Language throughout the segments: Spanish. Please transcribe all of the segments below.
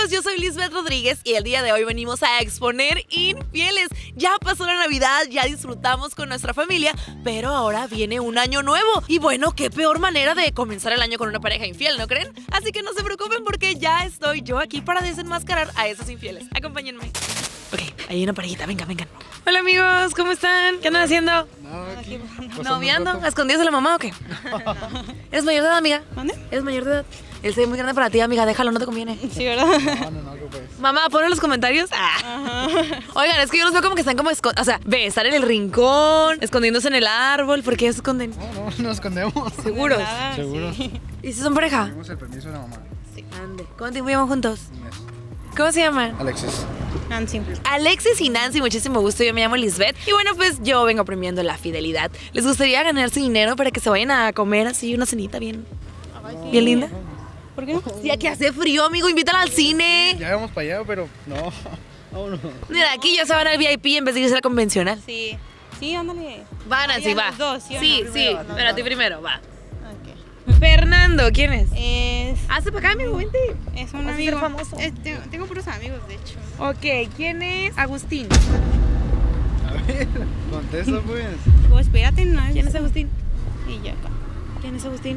amigos, yo soy Lisbeth Rodríguez y el día de hoy venimos a exponer infieles. Ya pasó la Navidad, ya disfrutamos con nuestra familia, pero ahora viene un año nuevo. Y bueno, qué peor manera de comenzar el año con una pareja infiel, ¿no creen? Así que no se preocupen porque ya estoy yo aquí para desenmascarar a esos infieles. Acompáñenme. Ok, hay una parejita, venga, vengan. Hola amigos, ¿cómo están? ¿Qué andan haciendo? ¿Noviando? ¿Escondidos de la mamá o qué? ¿Eres mayor de edad, amiga? ¿Dónde? ¿Eres mayor de edad? Él se ve muy grande para ti, amiga, déjalo, no te conviene. Sí, ¿verdad? No, no, no, ¿qué pues? Mamá, pon en los comentarios. Ah. Oigan, es que yo los veo como que están como escondidos. O sea, ve, están en el rincón, escondiéndose en el árbol. ¿Por qué se esconden? No, no, nos escondemos. ¿Seguros? Nada, Seguro. sí. ¿Y si son pareja? Tenemos el permiso de la mamá. Ande. ¿Cuánto tiempo llevan juntos? Un mes. ¿Cómo se llaman? Alexis. Nancy. Alexis y Nancy, muchísimo gusto. Yo me llamo Lisbeth. Y bueno, pues yo vengo premiando la fidelidad. ¿Les gustaría ganarse dinero para que se vayan a comer así una cenita bien, bien linda? ¿Por qué no? Sí, aquí hace frío, amigo. Invítala al cine. Ya vamos para allá, pero no. Vámonos. Mira, aquí ya se van al VIP en vez de irse a la convencional. Sí. Sí, ándale. Va, Nancy, Vayan va. dos, ¿sí sí, no? no, Pero a ti no. primero, va. Ok. Fernando, ¿quién es? Es, Hace para acá, amigo, vente. es un amigo. famoso. Es- tengo, tengo puros amigos, de hecho. Ok, ¿quién es? Agustín. A ver, contesta pues. Oh, espérate, no. ¿Quién es Agustín? Y ya acá. ¿Quién es Agustín?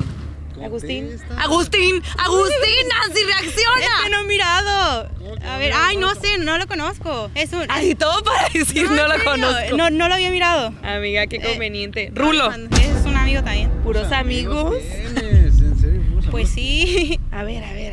Agustín. Contesta. Agustín, Agustín, Nancy, Es que reacciona. no he mirado. ¿Cómo que A no ver, ay, no sé, no lo conozco. Es un. Ay, todo para decir no, en lo conozco. No, no lo había mirado. Amiga, qué Eh, conveniente. Rulo. Es un amigo también. Puros amigos. ¿Tienes? ¿En serio? ¿Puros Pues amigos? sí. A ver, a ver,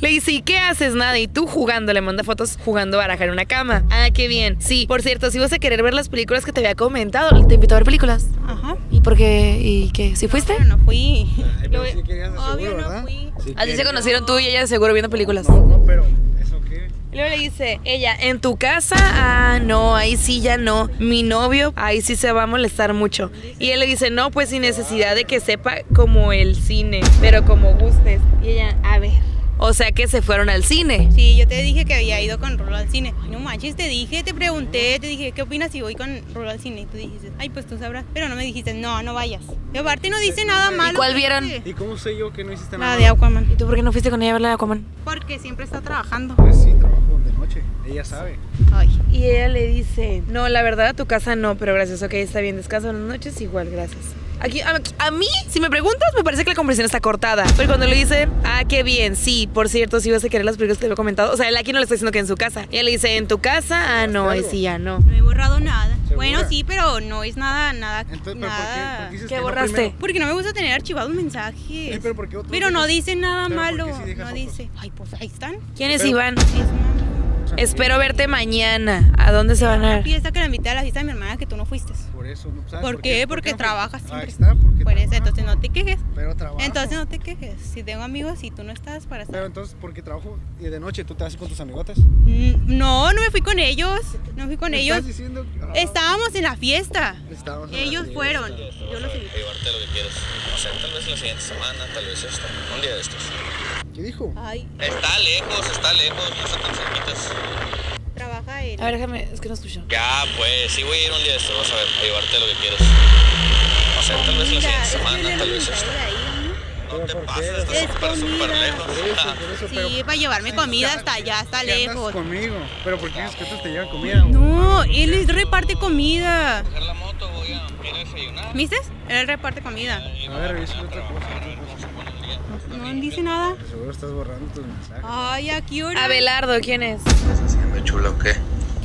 Le dice, ¿y qué haces? Nada. Y tú jugando, le manda fotos jugando baraja en una cama. Ah, qué bien. Sí, por cierto, si vas a querer ver las películas que te había comentado, te invito a ver películas. Ajá. ¿Y por qué? ¿Y qué? ¿Sí fuiste? Pero no fui. Ay, pero sí Obvio seguro, no ¿verdad? fui. Sí Así se conocieron tú y ella de seguro viendo películas. No, no, pero ¿eso qué? Luego le dice, ella, ¿en tu casa? Ah, no, ahí sí ya no. Mi novio, ahí sí se va a molestar mucho. Y él le dice, no, pues sin necesidad de que sepa como el cine, pero como gustes. Y ella, a ver. O sea que se fueron al cine. Sí, yo te dije que había ido con Rulo al cine. Ay, no manches, te dije, te pregunté, te dije, ¿qué opinas si voy con Rulo al cine? Y tú dijiste, ay, pues tú sabrás. Pero no me dijiste, no, no vayas. Y aparte no dice nada malo. cuál vieron? ¿Y cómo sé yo que no hiciste nada? La de Aquaman. ¿Y tú por qué no fuiste con ella a ver la de Aquaman? Porque siempre está trabajando. Pues sí, trabajo de noche. Ella sabe. Ay. Y ella le dice, no, la verdad a tu casa no, pero gracias, ok, está bien, descansa buenas noches, igual, gracias. Aquí, a, a mí, si me preguntas, me parece que la conversación está cortada. Pero cuando le dice, ah, qué bien, sí, por cierto, si vas a querer las películas que te había comentado. O sea, él aquí no le está diciendo que en su casa. Y ella le dice, ¿en tu casa? Ah, no, ahí sí, ya no. No he borrado nada. ¿Segura? Bueno, sí, pero no es nada, nada, Entonces, ¿pero por qué, nada. por qué dices ¿Qué que borraste? Porque no me gusta tener archivados mensajes. Eh, pero ¿por qué otros Pero no dice nada pero ¿por qué malo. sí no otros? dice. Ay, pues ahí están. ¿Quién es Pero- Iván? Es Espero verte mañana. ¿A dónde se van a Una ver? fiesta que la invité a la fiesta de mi hermana que tú no fuiste. Por eso, ¿no? ¿sabes ¿Por qué? Porque trabajas Ahí siempre. está, porque Por eso, trabajo. entonces no te quejes. Pero trabajo. Entonces no te quejes. Si tengo amigos y tú no estás para Pero estar. entonces, porque trabajo y de noche tú te vas con tus amigotes. Mm, No, no me fui con ellos. No fui con ¿Me ellos. Estás diciendo que- ah, Estábamos en la fiesta. estábamos en la Ellos fiesta. fueron. Yo los invité. llevarte lo que quieras. No sé, tal vez la siguiente semana, tal vez esta. Un día de estos. ¿Qué dijo? Ay, Está lejos, está lejos, no está tan cerquitas. trabaja él. A ver, déjame, es que no escucho. Ya, pues, sí voy a ir un día de estos, vas a ver, a llevarte lo que quieras. No sé, tal vez la siguiente semana, tal vez esta. No ¿Pero te pases, Es estás súper, súper lejos. Sí, para llevarme comida hasta allá, hasta ¿Qué andas lejos. conmigo? ¿Pero por qué dices que otros te llevan comida? No, él les reparte comida. Dejar la moto, voy a ir a desayunar. ¿Viste? Él reparte comida. A ver, revisa otra cosa. No dice nada. Seguro estás borrando tus mensajes. Ay, ¿a qué hora? Abelardo, ¿quién es? ¿Estás haciendo chulo o qué?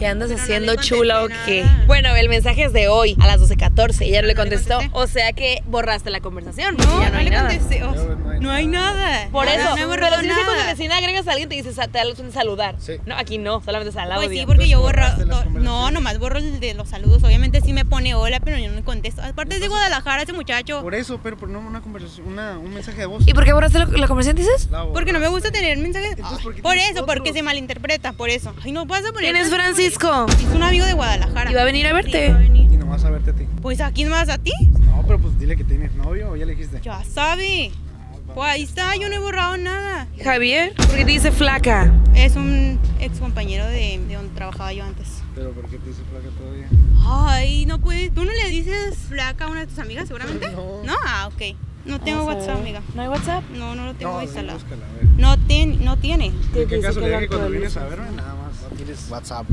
¿Qué andas Pero no haciendo contesté chula o nada. qué? Bueno, el mensaje es de hoy, a las 12.14. Ella no le No le contestó. O sea que borraste la conversación. No, ya no, hay le nada. contesté. Oh, no hay no nada. Por eso, no he pero cuando nada. recién agregas a alguien te dices, te da la opción de saludar. Sí. No, aquí no, solamente al audio. Pues sí, porque yo borro. No, nomás borro el de los saludos. Obviamente sí me pone hola, pero yo no le contesto. Aparte es de Guadalajara ese muchacho. Por eso, pero por no una conversación, una, un mensaje de voz. ¿Y por qué borraste la, la conversación, dices? La Porque no me borraste. gusta tener mensajes. Entonces, ¿por por tienes eso, porque se malinterpreta, por eso. Ay, no vas a poner. ¿Quién es Es un amigo de Guadalajara. ¿Y va a venir a verte? Sí, va a venir. Y nomás a verte a ti. Pues aquí nomás a ti. No, pero pues dile que tienes novio o ya le dijiste. Ya sabe. Ah. Pues ahí está, yo no he borrado nada. Javier, ¿por qué te dice flaca? Es un ex compañero de, de donde trabajaba yo antes. Pero ¿por qué te dice flaca todavía? Ay, no puedes. ¿Tú no le dices flaca a una de tus amigas seguramente? No. No, ah, ok. No tengo WhatsApp, amiga. ¿No hay WhatsApp? No, no lo tengo No, sí, instalado. búscala, a ver. No, ten- no tiene. ¿En Te qué dice caso que le dije cuando vienes a verme? Nada más, no tienes WhatsApp.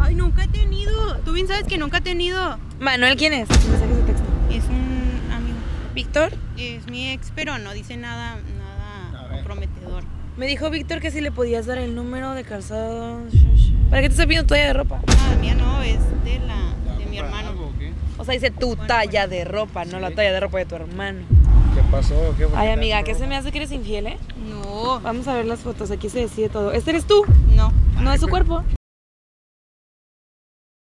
Ay, nunca he tenido. Tú bien sabes que nunca he tenido. Manuel, ¿quién es? Mensajes de texto. Es un amigo. Víctor. Es mi ex, pero no dice nada, nada comprometedor. Me dijo Víctor que si le podías dar el número de calzado. ¿Para qué te estás pidiendo toalla de ropa? Ah, mía no, es de la de mi ¿Para hermano. algo o qué? O sea, dice tu talla de ropa, no la talla de ropa de tu hermano. ¿Qué pasó? ¿Qué? ¿Por qué Ay, amiga, ¿qué se me hace que eres infiel, eh? No, Vamos a ver las fotos, aquí se decide todo. ¿Este eres tú? no. No es su cuerpo.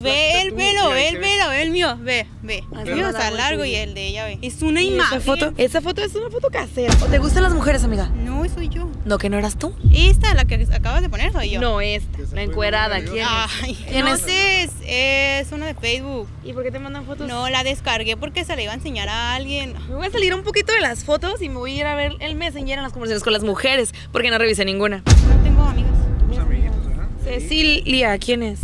Ve el pelo, ve ¿qué el pelo, ve el mío, ve, ve. Ah, El sí, mío está la largo y el de ella, ve. Es una ¿Y imagen. esa foto? Esa foto es una foto casera. ¿O te gustan las mujeres, amiga? No, soy yo. No, que no eras tú. Esta, la que acabas de poner, soy yo. No, esta. La encuerada, ¿quién es? Ay, ¿Quién no es? sé, es, es una de Facebook. ¿Y por qué te mandan fotos? No, la descargué porque se la iba a enseñar a alguien. Me voy a salir un poquito de las fotos y me voy a ir a ver el Messenger en las conversaciones con las mujeres, porque no revisé ninguna. No tengo amigas. Tus amiguitos, ¿verdad? Cecilia, ¿quién es?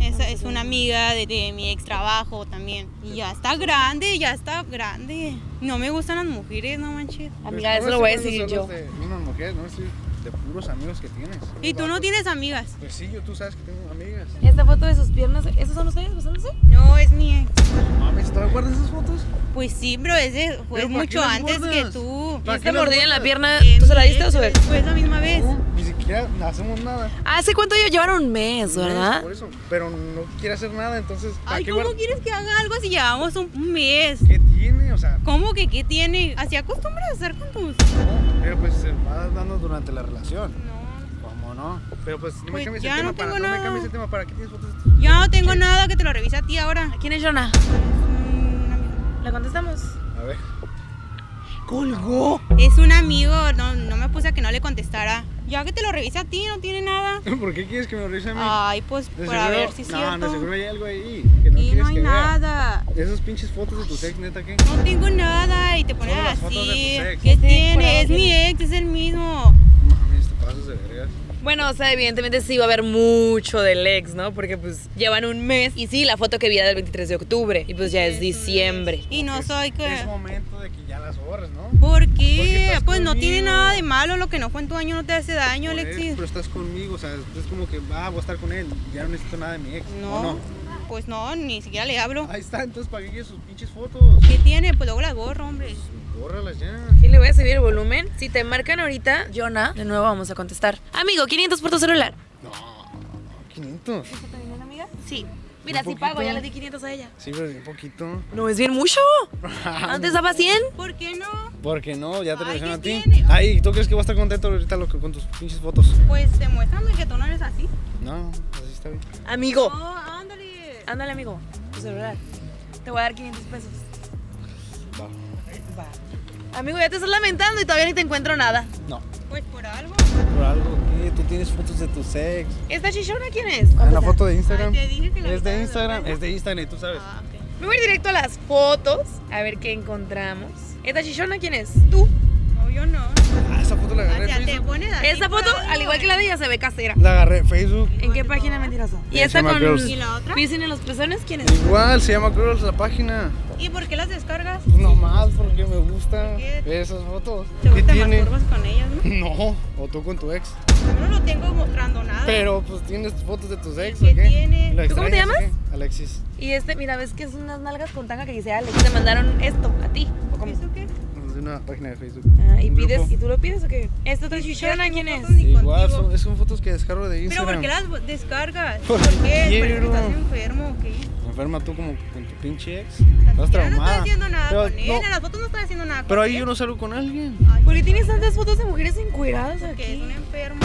Es una amiga. Esa es una amiga de, de mi ex trabajo también. Y ya está grande, ya está grande. No me gustan las mujeres, no manches. Amiga, Pues, eso lo voy a decir yo. De unas mujeres, no estoy de puros amigos que tienes. ¿Y tú no tienes amigas? Pues sí, yo tú sabes que tengo amigas. Esta foto de sus piernas, ¿esos son ustedes besándose? No, es mi ex. Mames, ¿te acuerdas de esas fotos? Pues sí, pero ese fue ¿Pero para mucho antes guardas? que tú. ¿Para ¿Y qué esta las mordida en la guardas? pierna, Eh, tú se la diste o ex? Fue esa misma vez. No, ni siquiera hacemos nada. ¿Hace cuánto ellos llevaron un mes, verdad? Por eso, pero no quiere hacer nada, entonces. ¿para Ay, qué ¿cómo quieres que haga algo si llevamos un un mes? ¿Qué tiene? O sea, ¿Cómo que qué tiene? ¿Así acostumbras a hacer con tus.? no, pero pues se va dando durante la relación. No. ¿Cómo no? Pero pues no me Pues cambies ya el tema no para. No me nada. cambies el tema para. ¿Qué tienes fotos de tus- Ya no tengo nada que te lo revise a ti ahora. ¿Quién es Jonah? Un amigo. ¿La contestamos? A ver. ¡Colgó! Es un amigo, no, no me puse a que no le contestara. Ya que te lo revise a ti, no tiene nada. ¿Por qué quieres que me lo revise a mí? Ay, pues De para seguro- ver si es No, cierto. de seguro hay algo ahí que no y quieres no hay que vea. nada. Esas pinches fotos de tu ex, neta, ¿qué? No tengo nada y te pones así. ¿Qué Sí, tiene? ¿cuál Es mi ex, es el mismo. Mames, te pasas de vergas. Bueno, o sea, evidentemente sí va a haber mucho del ex, ¿no? Porque pues llevan un mes. Y sí, la foto que vi era del 23 de octubre. Y pues ya es diciembre. Y no soy que. Es momento de que ya las borres, ¿no? ¿Por Porque qué? Pues no tiene nada de malo. Lo que no fue en tu año no te hace daño, Por eso, Alexis. Pero estás conmigo, o sea, es como que, ah, voy a estar con él. Ya no necesito nada de mi ex. ¿o No, pues no, ni siquiera le hablo. Ahí está, entonces para sus pinches fotos. ¿Qué tiene? Pues luego las borro, hombre. Bórralas ya. Subir el volumen. Si te marcan ahorita, Jonah, de nuevo vamos a contestar. Amigo, 500 por tu celular. No, 500. amiga? Sí. Mira, si pago, ya le di 500 a ella. Sí, pero un poquito. No, es bien mucho. Antes daba 100. ¿Por qué no? Porque no, ya te lo a ¿qué ti. tiene? Ay, ¿tú crees que voy a estar contento ahorita lo que- con tus pinches fotos? Pues demuéstrame que tú no eres así. No, así está bien. Amigo. No, ándale. Ándale, amigo. Tu celular. Te voy a dar 500 pesos. Va. Va. Amigo, ya te estás lamentando y todavía ni te encuentro nada. No, Pues por algo. por algo que tú tienes fotos de tu ex. ¿Esta chichona quién es? Ah, una foto de Instagram. Ay, te dije que la Es de Instagram, es de Instagram y tú sabes. Ah, ok. Me voy a ir directo a las fotos a ver qué encontramos. ¿Esta chichona quién es? ¿Tú? Yo no. Ah, esa foto la O agarré sea, en te Facebook. pones así. Esta por foto, al igual que la de ella, se ve casera. La agarré en Facebook. ¿En qué página mentiroso? ¿Y Se esta con Girls. ¿Y la otra? piercing en los pezones? ¿Quién es? Igual, se llama Girls la página. ¿Y por qué las descargas? Pues nomás porque me gusta ¿Qué? esas fotos. ¿Te ¿Qué gustan tiene? masturbas con ellas, no? No, o tú con tu ex. Yo no lo tengo mostrando nada. Pero pues tienes fotos de tus ex, ¿Qué ¿o qué? tiene? ¿Lo ¿Tú cómo te llamas? Alexis. Y este, mira, ves que es unas nalgas con tanga que dice Alex. Te mandaron esto a ti. ¿O cómo? ¿Eso qué? De una página de Facebook. Ah, ¿Y pides? grupo. ¿Y tú lo pides o qué? ¿Esta otra chichona quién es? Igual, son, son fotos que descargo de ¿Pero Instagram. por qué las descargas? Porque ¿Por qué? ¿Parece que quiero. estás enfermo o qué? Enferma tú como con tu pinche ex. Estás no estoy traumada. haciendo nada Pero con él. no- En las fotos no estoy haciendo nada con Pero ahí él. yo no salgo con alguien. Ay, ¿Por qué tienes tantas fotos de mujeres encueradas que es un enfermo.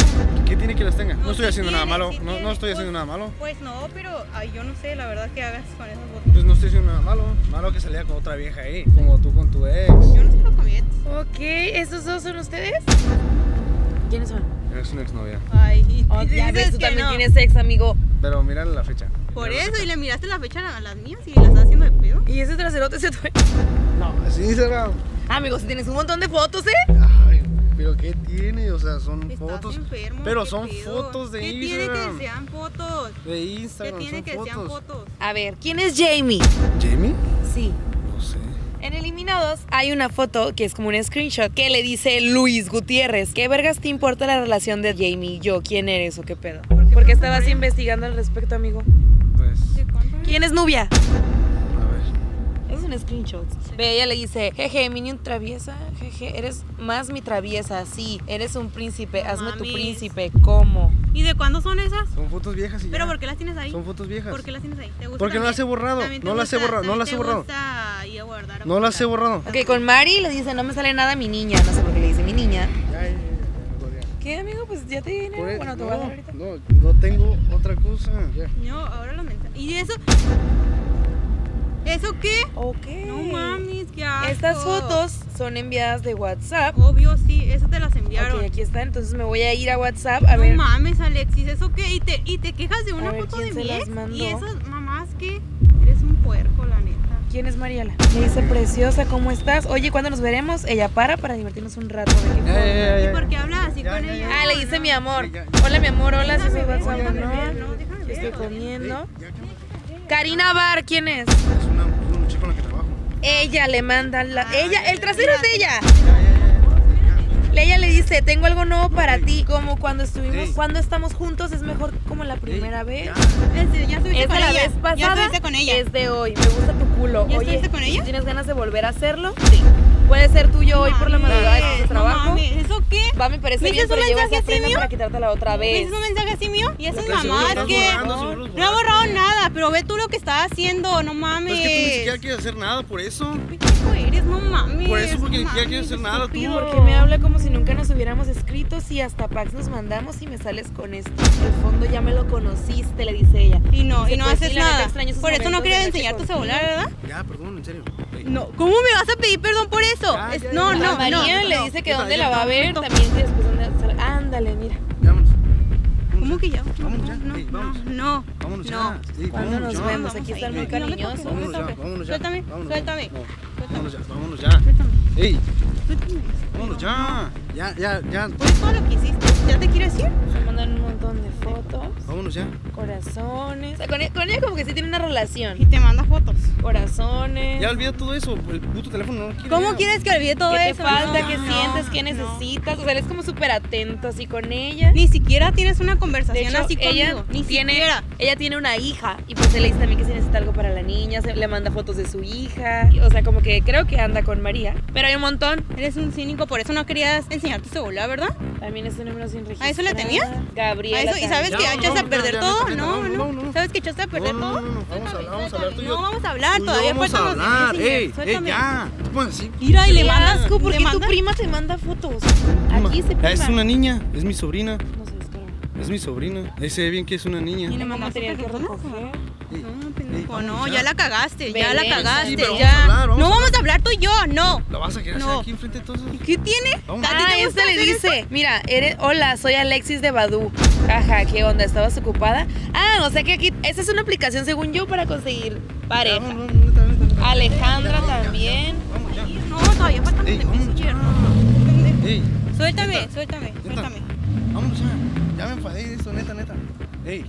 ¿Qué tiene que las tenga? No, No, estoy sí haciendo nada malo. sí no, no estoy haciendo Pues- nada malo. Pues no, pero ay, yo no sé la verdad que hagas con esas fotos. Pues no estoy haciendo nada malo. Malo que salía con otra vieja ahí. Como tú con tu ex. Yo no salgo con mi ex. Ok, ¿estos dos son ustedes? ¿Quiénes son? Eres una exnovia. Ay, y, Oh, ya ves, tú también no. tienes ex, amigo. Pero mira la fecha. Por Mira la eso, fecha. y le miraste la fecha a las mías y las estás haciendo de pedo. ¿Y ese traserote ese tu No, es Instagram. Amigo, si tienes un montón de fotos, ¿eh? Pero ¿qué tiene? O sea, son Estás fotos enfermo. pero ¿qué son pedo? fotos de ¿Qué Instagram. tiene que sean fotos? de ¿Qué Instagram. tiene son que sean fotos. A ver, ¿quién es Jamie? ¿Jamie? Sí. No sé. En eliminados hay una foto que es como un screenshot que le dice Luis Gutiérrez. ¿Qué vergas te importa la relación de Jamie y yo? ¿Quién eres o qué pedo? Porque estabas investigando al respecto, amigo. Pues. ¿Quién es Nubia? Es un screenshot. Ve, ella le dice, jeje, Minion traviesa, jeje, eres más mi traviesa, sí, eres un príncipe, No hazme tu príncipe, ¿cómo? ¿Y de cuándo son esas? Son fotos viejas y ya. ¿Pero por qué las tienes ahí? Son fotos viejas. ¿Por qué las tienes ahí? ¿Te gusta Porque no las he también? borrado, También no las he borrado, no también las he borrado. gusta ir a guardar, No las he borrado. Ok, con Mari le dice, no me sale nada mi niña, no sé por qué le dice mi niña. Ya, ya, ya, ya. ¿Qué, amigo? Pues ya te Por e- bueno, te no, voy a dar ahorita. no, no tengo otra cosa. Ya. No, ahora los mensajes. ¿Y eso? ¿Eso qué? Ok. No mames, qué asco. Estas fotos son enviadas de WhatsApp. Obvio, sí, esas te las enviaron. Ok, aquí están, entonces me voy a ir a WhatsApp a no ver. mames, Alexis, ¿eso qué? ¿Y te, y te quejas de una ver, foto ¿quién de se mi las ex? mandó? ¿Y esas mamás qué? Eres un puerco, la neta. ¿Quién es Mariela? Me dice, preciosa, ¿cómo estás? Oye, ¿cuándo nos veremos? Ella para para divertirnos un rato. ¿De qué Ya, forma? ya, ya, ¿Y por qué hablas así Ya, con ya, ella? Ah, le dice No, mi amor. Ya, Hola, mi amor, hola, soy déjame ¿no? ver, no, déjame ver. estoy comiendo. Ya, Karina Bar, ¿quién es? Es una, una chica con la que trabajo. Ella le manda la. Ah, Ella, el ya, trasero ya, es de ella. Ya, ya, ya, ya. Ella le dice, tengo algo nuevo para ti. Como cuando estuvimos, cuando estamos juntos es mejor como la primera vez. ya. Ya estuviste Es con de la ella. vez Ya pasada. estuviste con ella. Es de hoy. Me gusta tu culo. ¿Ya Oye, estuviste con ella? ¿Tienes ganas de volver a hacerlo? Sí. Puede ser tuyo hoy por la madrugada después de No trabajo. mames, ¿eso qué? Va, me parece ¿Me bien, un pero llevas mensaje la así prenda mío? para quitártela otra ¿Me vez. dices un mensaje así mío? Y esas mamás que... borrando, No he borrado nada, pero ve tú lo que estás haciendo, no mames. Pues es que tú ni siquiera quieres hacer nada por eso. No mames. Por eso, porque no ni siquiera mames, quieres hacer nada tú. Porque me habla como si nunca nos hubiéramos escrito, si hasta Pax nos mandamos y me sales con esto. El fondo ya me lo conociste, le dice ella. Y no, y no haces sí, nada. Por eso no de noche enseñar tu celular, ¿verdad? Ya, perdón, en serio. No, ¿cómo me vas a pedir perdón por eso? Ya, Es- ya, no, ya. no, a María no. le dice que dónde la va a ver, no. también que después dónde... Ándale, mira. ¿Cómo que ya? Vámonos ya. No, no, vamos. no. Vámonos no. ya. Ey, ¿Cuándo vámonos nos vemos? Vamos Aquí están muy cariñosos. Vámonos ya, vámonos ya. Suéltame, Suéltame. Vámonos ya, vámonos ya. Suéltame. Ey, vámonos ya. Ya, ya, ya. Pues todo lo que hiciste. ¿Ya te quieres ir? Me mandan un montón de fotos, Vámonos ya. corazones. O sea, con, ella, con ella como que sí tiene una relación. Y te manda fotos. Corazones. Ya olvida todo eso. El puto teléfono no lo quiere ¿Cómo ya. quieres que olvide todo ¿Qué te eso? falta? No, ¿Qué no, sientes? ¿Qué no. necesitas? O sea, eres como súper atento así con ella. Ni siquiera tienes una conversación hecho, así ella conmigo. Ni tiene, siquiera. ella tiene una hija y pues él le dice también que si necesita algo para la niña, se- le manda fotos de su hija. O sea, como que creo que anda con María. Pero hay un montón. Eres un cínico, por eso no querías enseñar tu celular, ¿verdad? También es un número sin registrar. ¿A eso le temías? Gabriela. ¿A eso? ¿Y sabes que no, echaste no, a perder todo? No, no. no, no. ¿Sabes que echaste a perder No, no, todo? no, no, vamos a hablar, vamos a hablar tú y yo. No vamos a hablar, todavía vamos a hablar. Ey, ya. Mira, y le mandas. asco, ¿por le qué tu prima te manda fotos? Prima. Aquí se Ah, Es prima. una niña, es mi sobrina. No sé, espera. Es mi sobrina. Ahí se ve bien que es una niña. Y le Mi mamá tenía que recoger. Ey, No, vamos ya. ya la cagaste, ya la sí, cagaste, pero vamos ya. a hablar, vamos no a vamos a hablar tú y yo, no. ¿La vas a querer hacer No. aquí enfrente de todos? ¿Qué tiene? Vamos. ¿A ti Ah, te gusta esta le hacer dice, mira, eres, hola, soy Alexis de Badu. Ajá, ¿qué onda? ¿Estabas ocupada? Ah, o sea que aquí, esta es una aplicación según yo para conseguir pareja. Vamos, vamos, neta, neta, neta. Alejandra también. Vamos ya. No, todavía vamos Messenger. ya. Pendejo. Ey, Suéltame, neta, suéltame, neta. suéltame. Vámonos ya. Ya me enfadé de esto, neta, neta. Ey,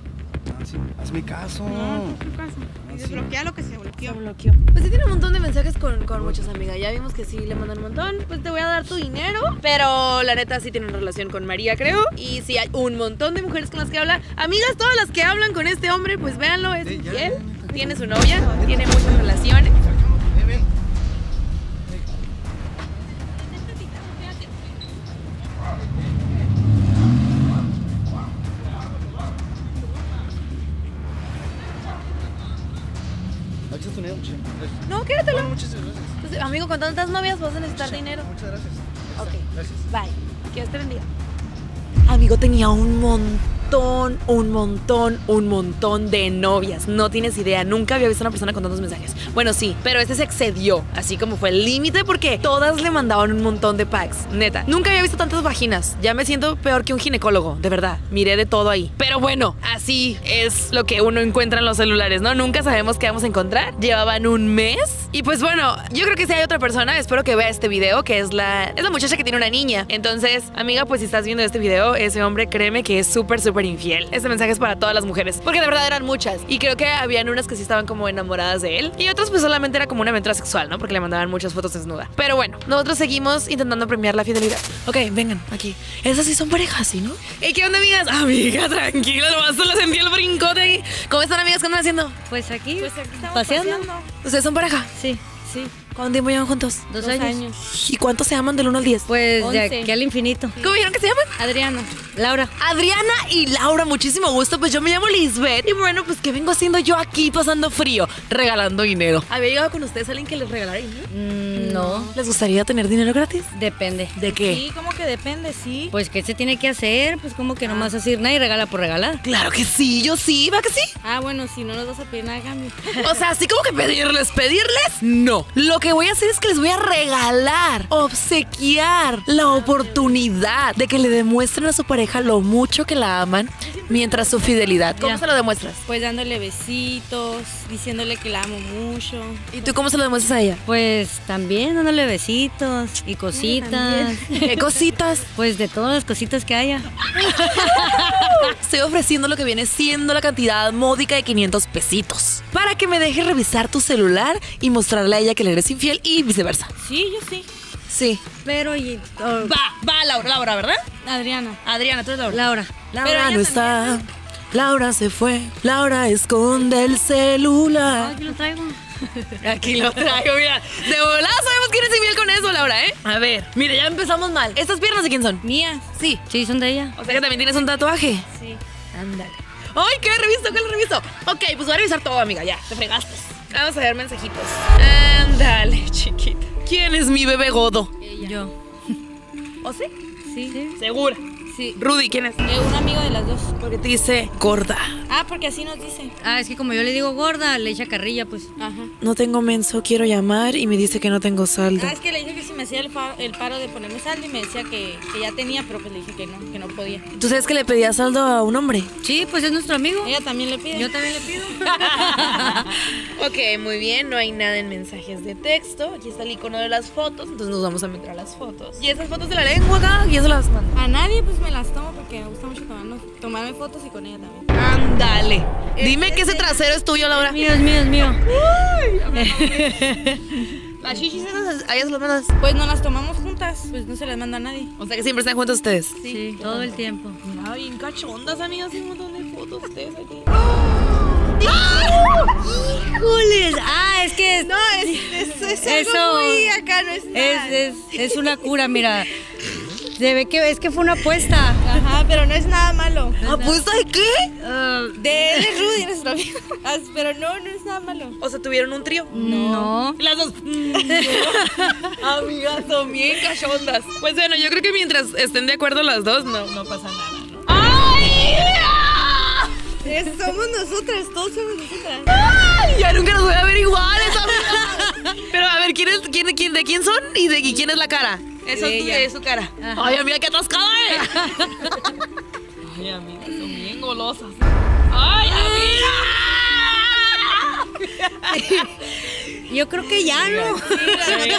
Nancy, hazme caso. No, por tu caso. Y sí. desbloquea lo que se Se bloqueó. bloqueó. Pues sí tiene un montón de mensajes con, con muchas amigas. Ya vimos que sí le mandan un montón. Pues te voy a dar tu dinero. Pero la neta sí tiene una relación con María, creo. Y sí hay un montón de mujeres con las que habla. Amigas, todas las que hablan con este hombre, pues véanlo, es ya, ya, neta. Tiene su novia, tiene muchas relaciones. Con tantas novias vas a necesitar dinero. Muchas gracias. Ok. Gracias. Bye. Que Dios te bendiga. Amigo, tenía un montón, un montón, un montón de novias. No tienes idea. Nunca había visto una persona con tantos mensajes. Bueno, sí, pero este se excedió. Así como fue el límite porque todas le mandaban un montón de packs. Neta. Nunca había visto tantas vaginas. Ya me siento peor que un ginecólogo, de verdad. Miré de todo ahí. Pero bueno, así es lo que uno encuentra en los celulares, ¿no? Nunca sabemos qué vamos a encontrar. Llevaban un mes. Y pues bueno, yo creo que si hay otra persona, espero que vea este video, que es la, es la muchacha que tiene una niña. Entonces, amiga, pues si estás viendo este video, ese hombre, créeme que es súper, súper súper infiel. Este mensaje es para todas las mujeres, porque de verdad eran muchas. Y creo que habían unas que sí estaban como enamoradas de él, y otras pues solamente era como una aventura sexual, ¿no? Porque le mandaban muchas fotos desnuda. Pero bueno, nosotros seguimos intentando premiar la fidelidad. Ok, vengan, aquí. Esas sí son parejas, ¿sí, no? ¿Y qué onda, amigas? Amiga, tranquila, nomás solo sentí el brincote ahí. ¿Cómo están, amigas? ¿Qué andan haciendo? Pues aquí, Pues aquí estamos paseando. paseando. ¿Ustedes son pareja? Sí, sí. ¿Cuánto tiempo llevan juntos? Dos, Dos años. años. ¿Y cuántos se aman del 1 al 10? Pues de Once. aquí al infinito. ¿Cómo vieron que se llaman? Adriana. Laura. Adriana y Laura, muchísimo gusto. Pues yo me llamo Lisbeth. Y bueno, pues ¿qué vengo haciendo yo aquí pasando frío? Regalando dinero. ¿Había llegado con ustedes alguien que les regalara dinero? Mm, no. ¿Les gustaría tener dinero gratis? Depende. ¿De qué? Sí, como que depende, sí. Pues, ¿qué se tiene que hacer? Pues, como que nomás así, nadie regala por regalar. Claro que sí, yo sí, ¿va que sí? Ah, bueno, si no nos vas a pedir nada cambio. O sea, así como que pedirles, pedirles, no. Lo que voy a hacer es que les voy a regalar, obsequiar la oportunidad de que le demuestren a su pareja lo mucho que la aman mientras su fidelidad. ¿Cómo Ya. se lo demuestras? Pues dándole besitos, diciéndole que la amo mucho. ¿Y tú cómo se lo demuestras a ella? Pues, también dándole besitos y cositas. ¿Qué cositas? Pues, de todas las cositas que haya. Estoy ofreciendo lo que viene siendo la cantidad módica de 500 pesitos para que me deje revisar tu celular y mostrarle a ella que le eres infiel y viceversa. Sí, yo sí. Sí. Pero, y, oh, Va, va Laura, Laura, ¿verdad? Adriana. Adriana, tú eres Laura. Laura. Laura ella no está. Laura se fue. Laura esconde el celular. Aquí lo traigo. Aquí lo traigo, mira. De volada sabemos quién es infiel con eso, Laura, ¿eh? A ver, mira, ya empezamos mal. ¿Estas piernas de quién son? Mía. Sí. Sí, son de ella. O sea que también tienes un tatuaje. Sí. Ándale. ¡Ay, qué revisto, qué revisto! Ok, pues voy a revisar todo, amiga, ya, te fregaste. Vamos a ver mensajitos. Ándale, chiquita. ¿Quién es mi bebé godo? Yo. ¿O sí? Sí. Segura. Sí. Rudy, ¿quién es? Eh, un amigo de las dos. Porque te dice gorda. Ah, porque así nos dice. Ah, es que como yo le digo gorda, le echa carrilla, pues. Ajá. No tengo menso, quiero llamar y me dice que no tengo saldo. Ah, es que le dije me hacía el, fa- el paro de ponerme saldo y me decía que, que ya tenía, pero pues le dije que no, que no podía. ¿Tú sabes que le pedía saldo a un hombre? Sí, pues es nuestro amigo. Ella también le pide. Yo también le pido. ok, muy bien, no hay nada en mensajes de texto. Aquí está el icono de las fotos, entonces nos vamos a meter a las fotos. ¿Y esas fotos de la lengua acá? ¿Quién se las manda? A nadie pues me las tomo porque me gusta mucho tomarnos- tomarme fotos y con ella también. Ándale. Dime que ese trasero es tuyo, Laura. mío, es mío, es mío. Las chichis esas, a ellas las mandas. Pues no las tomamos juntas, pues no se las manda a nadie. O sea que siempre están juntos ustedes. Sí, todo el tiempo. Ah, bien cachondas, amigas, un montón de fotos de ustedes aquí. ¡Híjoles! Ah, es que No, es, es, es Eso- algo muy acá, no es es, es una cura, mira. Se ve que es que fue una apuesta. Ajá, pero no es nada malo. ¿Apuesta de qué? Ah, De él es Rudy, nuestro amigo. Ah, Pero no, no es nada malo. O sea, tuvieron un trío. no. Las dos. Amigas, son bien cachondas. Pues bueno, yo creo que mientras estén de acuerdo las dos, no, no pasa nada, ¿no? ¡Ay! Es- somos nosotras, todos somos nosotras. ¡Ay! Ya nunca nos voy a ver iguales, amigas. Pero a ver, ¿quién es, quién, quién, ¿de quién son y de quién es la cara? Eso es, tu- ella. es su cara. Ay, amiga, qué atascada, eh. Ay, amigas, son bien golosas. ¡Ay, amiga! Yo creo que ya no.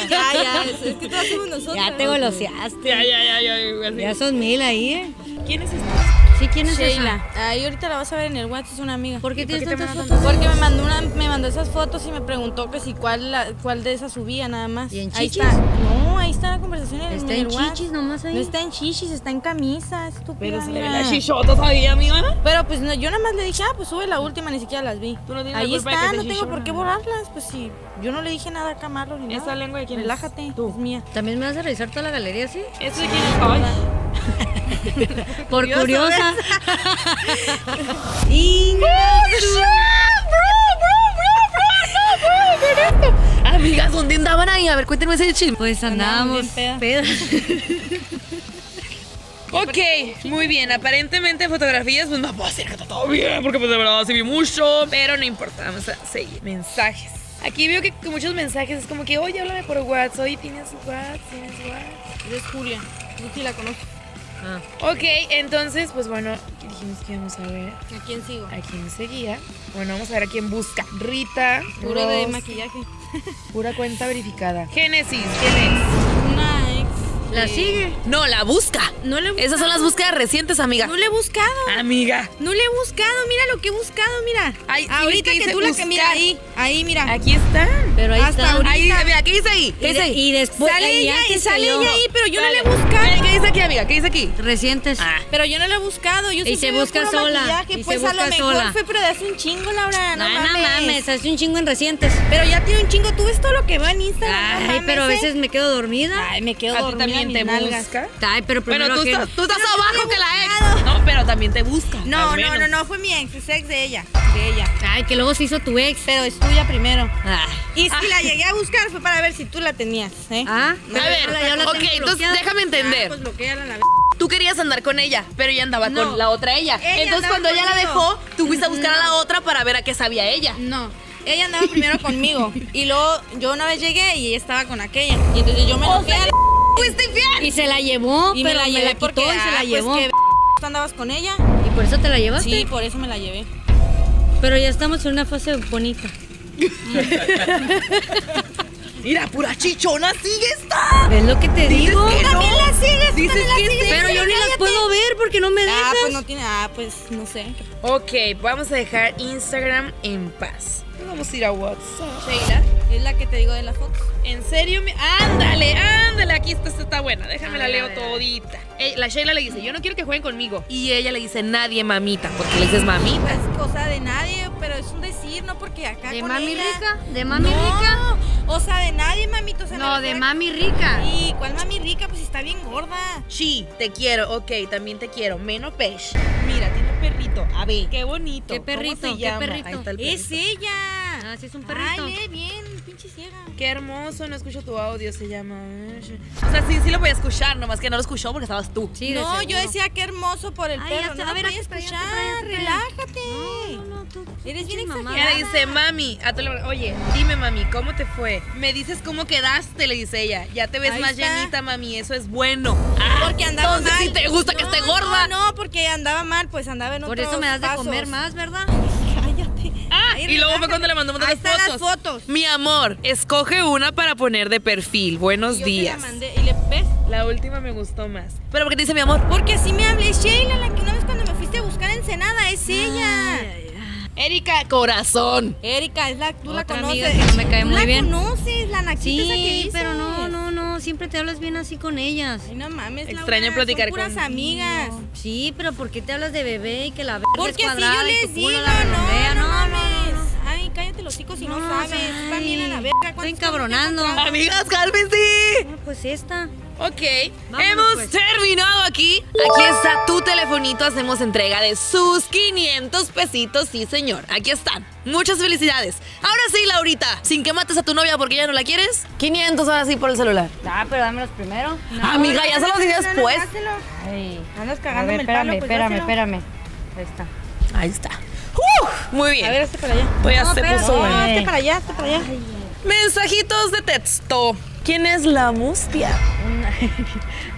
ya, ya, es, es que todos somos nosotras. Ya te goloseaste. Ya, ya, ya, ya. ya, son mil ahí, ¿eh? ¿Quién es esta? Sí, ¿quién es Sheila. esa? Ahí ahorita la vas a ver en el WhatsApp, es una amiga. ¿Por qué tienes tantas fotos? Porque me mandó una, me mandó esas fotos y me preguntó que si cuál la- cuál de esas subía nada más. ¿Y en ahí chichis? está. No, ahí está la conversación en, Está el en WhatsApp. chichis nomás ahí. No está en chichis, está en camisa, estúpida. Pero se le ve la chichotas ahí, amiga. Pero pues no, yo nada más le dije, ah, pues sube la última, ni siquiera las vi. Tú no tienes la Ahí de que está, no tengo por qué borrarlas. Pues sí, yo no le dije nada acá malo ni ¿Esa nada. lengua de quién es? Relájate, Tú. es mía. ¿También me vas a revisar toda la galería, sí? ¿Eso de quién es? Por curiosa. Amigas, ¿dónde andaban ahí? A ver, cuéntenme ese chisme. Pues Andábamos pedas. Ok, muy bien. Aparentemente fotografías, pues no puedo hacer que está todo bien, porque pues de verdad se vi mucho. Pero no importa, vamos a seguir. Mensajes. Aquí veo que con muchos mensajes es como que, oye, háblame por WhatsApp. Oye, ¿tienes WhatsApp? ¿Tienes WhatsApp? Es Julia. Yo sí la conozco. Ah, Ok, entonces, pues bueno, dijimos que íbamos a ver ¿A quién sigo? a quién seguía. Bueno, vamos a ver a quién busca. Rita, Puro de Rose, maquillaje. pura cuenta verificada. Génesis, ¿quién es? Una. La sigue. No, la busca. No le he Esas son las búsquedas recientes, amiga. No le he buscado. Amiga. No le he buscado, mira lo que he buscado, mira. Ay, ahorita ¿qué que tú la que mira buscar? ahí, ahí mira. Aquí están. Pero ahí Hasta está. ahorita. Ahí, mira, ¿qué dice ahí? ¿Qué dice ahí? y después. sale y ella y sale ella ahí, pero yo no le he ¿Qué, buscado. qué dice aquí, amiga? ¿Qué dice aquí? Recientes. Ah. Pero yo no lo he buscado. Yo Y se busca sola, maquillaje, y se pues a lo busca mejor sola. fue, pero de hace un chingo, Laura. No, No, no mames. mames, hace un chingo en recientes. Pero ya tiene un chingo. Tú ves todo lo que veo en Instagram. Ay, pero a mames, veces ¿eh? me quedo dormida. Ay, me quedo ¿A ti dormida también te busca? Ay, pero primero Bueno, tú que- estás, tú estás Pero no abajo que la ex. No, pero también te busca. No, no, no, no, fue mi ex, es ex de ella, de ella. Ay, que luego se hizo tu ex. Pero es tuya primero. Ay. Y si la llegué a buscar fue para ver si tú la tenías, ¿eh? Ah, No, A ver, ya la- la ok, entonces déjame entender. Ah, pues Tú querías andar con ella, pero ella andaba No. con la otra ella. Ella Entonces cuando ella la dejó, tú fuiste a buscar a la otra para ver a qué sabía ella. No, ella andaba primero conmigo y luego yo una vez llegué y ella estaba con aquella. Y entonces yo me enojé a la- ¿Fuiste infiel? Y se la llevó, y pero me la llevé quitó porque y se ah, la pues llevó. que tú andabas con ella. ¿Y por eso te la llevaste? Sí, por eso me la llevé. Pero ya estamos en una fase bonita. Mira, pura chichona, sigue esta. ¿Ves lo que te digo? que no. También la sigues, Dices también la que sigues. sí. Pero yo ni las puedo ver porque no me dejas. Ah, pues no tiene, ah, pues no sé. Ok, vamos a dejar Instagram en paz. Vamos a ir a WhatsApp. Sheila, es la que te digo de las fotos. ¿En serio? Ándale, ándale, aquí está, esta está buena. Déjame A la ver, leo todita. La Sheila le dice, yo no quiero que jueguen conmigo. Y ella le dice, nadie mamita, porque le dices mamita. Es cosa de nadie, pero es un decir, no porque acá ¿De con mami ella- rica? ¿De mami No, rica? O sea, de nadie, mamito. O sea, me No, de mami rica. Sí, ¿cuál mami rica? Pues está bien gorda. Sí, te quiero, ok, también te quiero. Menos pez. Mira, tiene un perrito. A ver, qué bonito. ¿Qué ¿Cómo perrito? se ¿Qué perrito? Ahí está el Es ella. Ah, sí, es un perrito. Ay, lee bien, pinche ciega. Qué hermoso, no escucho tu audio, se llama. O sea, sí, sí lo voy a escuchar, nomás que no lo escuchó porque estabas tú. Sí, de no, yo decía qué hermoso por el Ay, perro. no a ver, lo voy a escuchar. Relájate. No, no, tú. Eres bien mamá. Ella dice, mami, a tu le- oye, dime mami, ¿cómo te fue? Me dices cómo quedaste, le dice ella. Ya te ves Ahí más está. llenita, mami, eso es bueno. Ah, Porque andaba entonces, mal. si te gusta que No, esté gorda. No, no, porque andaba mal, pues andaba en Por otros eso me das de pasos. comer más, ¿verdad? Ay, y luego fue cuando le Ahí de están fotos. las fotos. Mi amor, escoge una para poner de perfil. Buenos Yo te días. la mandé y le ves. La última me gustó más. Pero porque te dice mi amor. Porque así me hablé Sheila, la que una vez cuando me fuiste a buscar en Ensenada, es ella. Erika, corazón. Erika, es la, tú la Otra conoces. amiga que no me cae Tú muy la bien. conoces, la naquita esa que Sí, dices. pero no, no, no. Siempre te hablas bien así con ellas. Ay, no mames, Extraño Laura, platicar son puras contigo. amigas. Sí, pero ¿por qué te hablas de bebé y que la verga es Porque si yo y les tu digo, culo no, redondea? no, No, no, mames. no, no. Cállate los hijos si no, No, sabes. ay. También a la verga. Estoy ¿Cuántos encabronando. Amigas, cálmense. Pues esta. Ok, Vámonos, hemos pues. terminado aquí. Aquí está tu telefonito. Hacemos entrega de sus 500 pesitos. Sí, señor. Aquí están. Muchas felicidades. Ahora sí, Laurita, sin que mates a tu novia porque ya no la quieres. 500 ahora sí por el celular. Ah, pero dámelos primero. Amiga, ya se los di después. Ay. Andas A cagándome ver, el palo, espérame, pues espérame, dáselo. espérame. Ahí está. Ahí está. Muy bien. A ver, hazte para allá. No, se espérate. puso No, bueno. hazte para allá, hazte para allá. Mensajitos de texto. ¿Quién es la mustia? Una,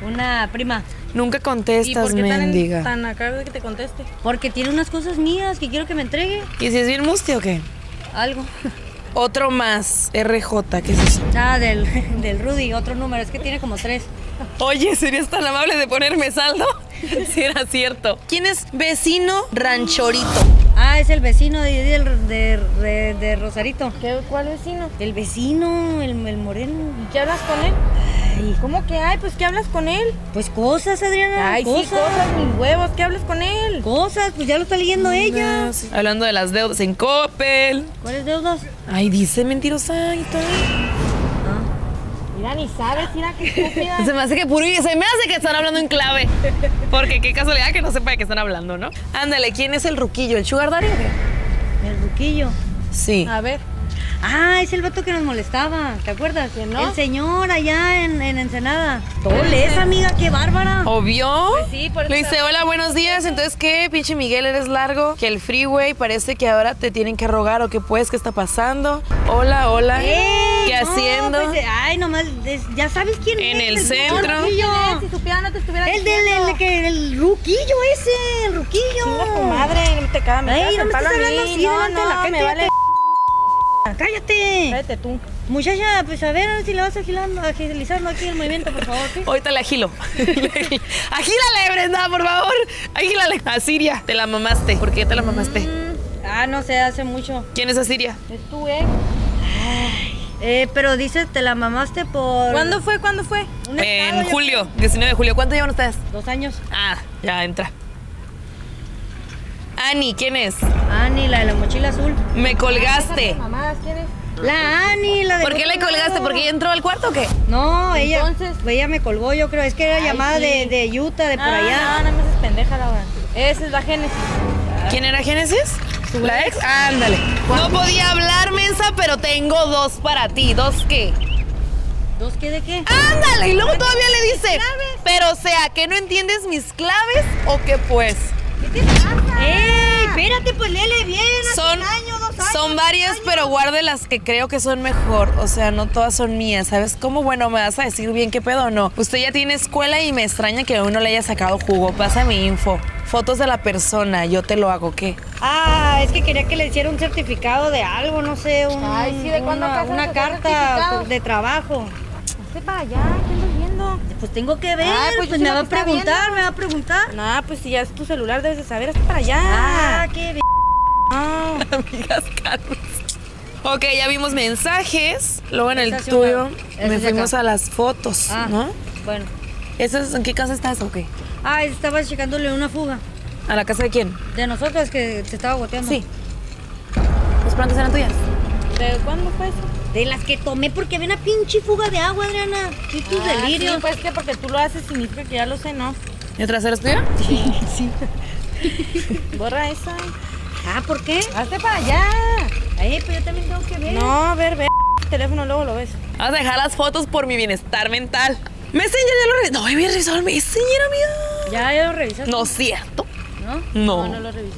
una prima. Nunca ¿Y contestas, por qué tan, tan acá de que te conteste? Porque tiene unas cosas mías que quiero que me entregue. ¿Y si es bien mustia o qué? Algo. Otro más. RJ, ¿qué es eso? Ah, del, del Rudy, otro número. Es que tiene como tres. Oye, ¿serías tan amable de ponerme saldo? si era cierto. ¿Quién es vecino ranchorito? Ah, es el vecino de, de, de- de- de Rosarito. ¿Qué, ¿Cuál vecino? El vecino, el, el moreno. ¿Y qué hablas con él? Ay, ¿Cómo que hay? Pues, ¿qué hablas con él? pues cosas, Adriana. Ay, cosas. sí, cosas, mis huevos. ¿Qué hablas con él? Cosas, pues ya lo está leyendo ella. Hablando de las deudas en Coppel. ¿Cuáles deudas? Ay, dice mentirosa y tal. Mira, ni sabes, mira qué estúpida. Se me hace que puro, se me hace que están hablando en clave. Porque qué casualidad que no sepa de qué están hablando, ¿no? Ándale, ¿quién es el ruquillo? ¿El sugar daddy? El ruquillo. Sí. A ver. Ah, es el vato que nos molestaba, ¿te acuerdas? no? El señor allá en, en Ensenada. Todo esa amiga, qué bárbara. ¿Obvio? Pues sí, por eso Le dice, hola, buenos días. Entonces, ¿qué? Pinche Miguel, eres largo. Que el freeway parece que ahora te tienen que rogar o qué pues, ¿qué está pasando? Hola, hola. ¡Ey! ¿Qué no, haciendo? pues, ay, nomás, es- ya sabes quién En es. el señor centro. ruquillo. Si supiera, no te estuviera El del el, que- el ruquillo ese, el ruquillo. Chinga tu madre, no te cagas, me cagas no el me estás hablando así No, delante de no, la gente, me vale. Cállate. Cállate tú. Muchacha, pues a ver si le vas agilando, agilizando aquí el movimiento, por favor. ¿sí? Ahorita le agilo. Agílale, Brenda, por favor. Agílale. A Siria, te la mamaste. ¿Por qué te la mamaste? Ah, no sé, hace mucho. ¿Quién es Asiria? Es tu ex. Eh, pero dices, te la mamaste por... ¿Cuándo fue? ¿Cuándo fue? En julio, 19 de julio. ¿Cuánto llevan ustedes? Dos años. Ah, ya entra. Ani, ¿quién es? Ani, la de la mochila azul. Me colgaste. Mamadas, ¿quién es? La Ani, la de... ¿Por qué le colgaste? ¿Porque ella entró al cuarto o qué? No, ella... Entonces- Ella me colgó, yo creo. Es que era Ay, llamada sí. de, de Utah, de por Ah, allá. No, no me haces pendeja, Laura. Esa es la Génesis. ¿Quién era Génesis? ¿La ex? Ándale. No podía hablar, mensa, pero tengo dos para ti. ¿Dos qué? ¿Dos qué de qué? Ándale, y luego todavía le dice. Pero, o sea, ¿que no entiendes mis claves o qué pues? ¡Ey! Espérate, pues léele bien. Son, un año, dos años, son varias, pero guarde las que creo que son mejor. O sea, no todas son mías. ¿Sabes cómo? Bueno, me vas a decir bien qué pedo o no. Usted ya tiene escuela y me extraña que aún no le haya sacado jugo. Pasa mi info. Fotos de la persona, yo te lo hago, ¿qué? Ah, es que quería que le hiciera un certificado de algo, no sé, un, Ay, sí, ¿de una, una carta certificado? de trabajo. Hazte para allá, ¿qué Pues tengo que ver, Ay, pues, pues me va a preguntar, viendo. me va a preguntar. Nah, pues si ya es tu celular, debes de saber. Hazte para allá. Ah, qué b... Ah. Amigas, Carlos. Ok, ya vimos mensajes. Luego en el Esta tuyo me fuimos acá. a las fotos, Ah, ¿no? bueno. ¿Eso es- ¿En qué casa estás o qué? Ah, estaba checándole una fuga. ¿A la casa de quién? De nosotros que se estaba goteando. Sí. ¿Los plantas eran tuyas? ¿De cuándo fue eso? De las que tomé porque había una pinche fuga de agua, Adriana. Y tus Ah, delirios. Sí, pues que porque tú lo haces significa que ya lo sé, ¿no? ¿Y el trasero es tuyo? Borra esa. Ah, ¿por qué? Hazte para allá. Ay, pero yo también tengo que ver. No, a ver, ve el teléfono, luego lo ves. Vamos a dejar las fotos por mi bienestar mental. Messenger ya lo revisó. No, había revisado el Messenger, amiga. Ya, ya lo revisaste. No es cierto. ¿No? No. No, no lo revisó.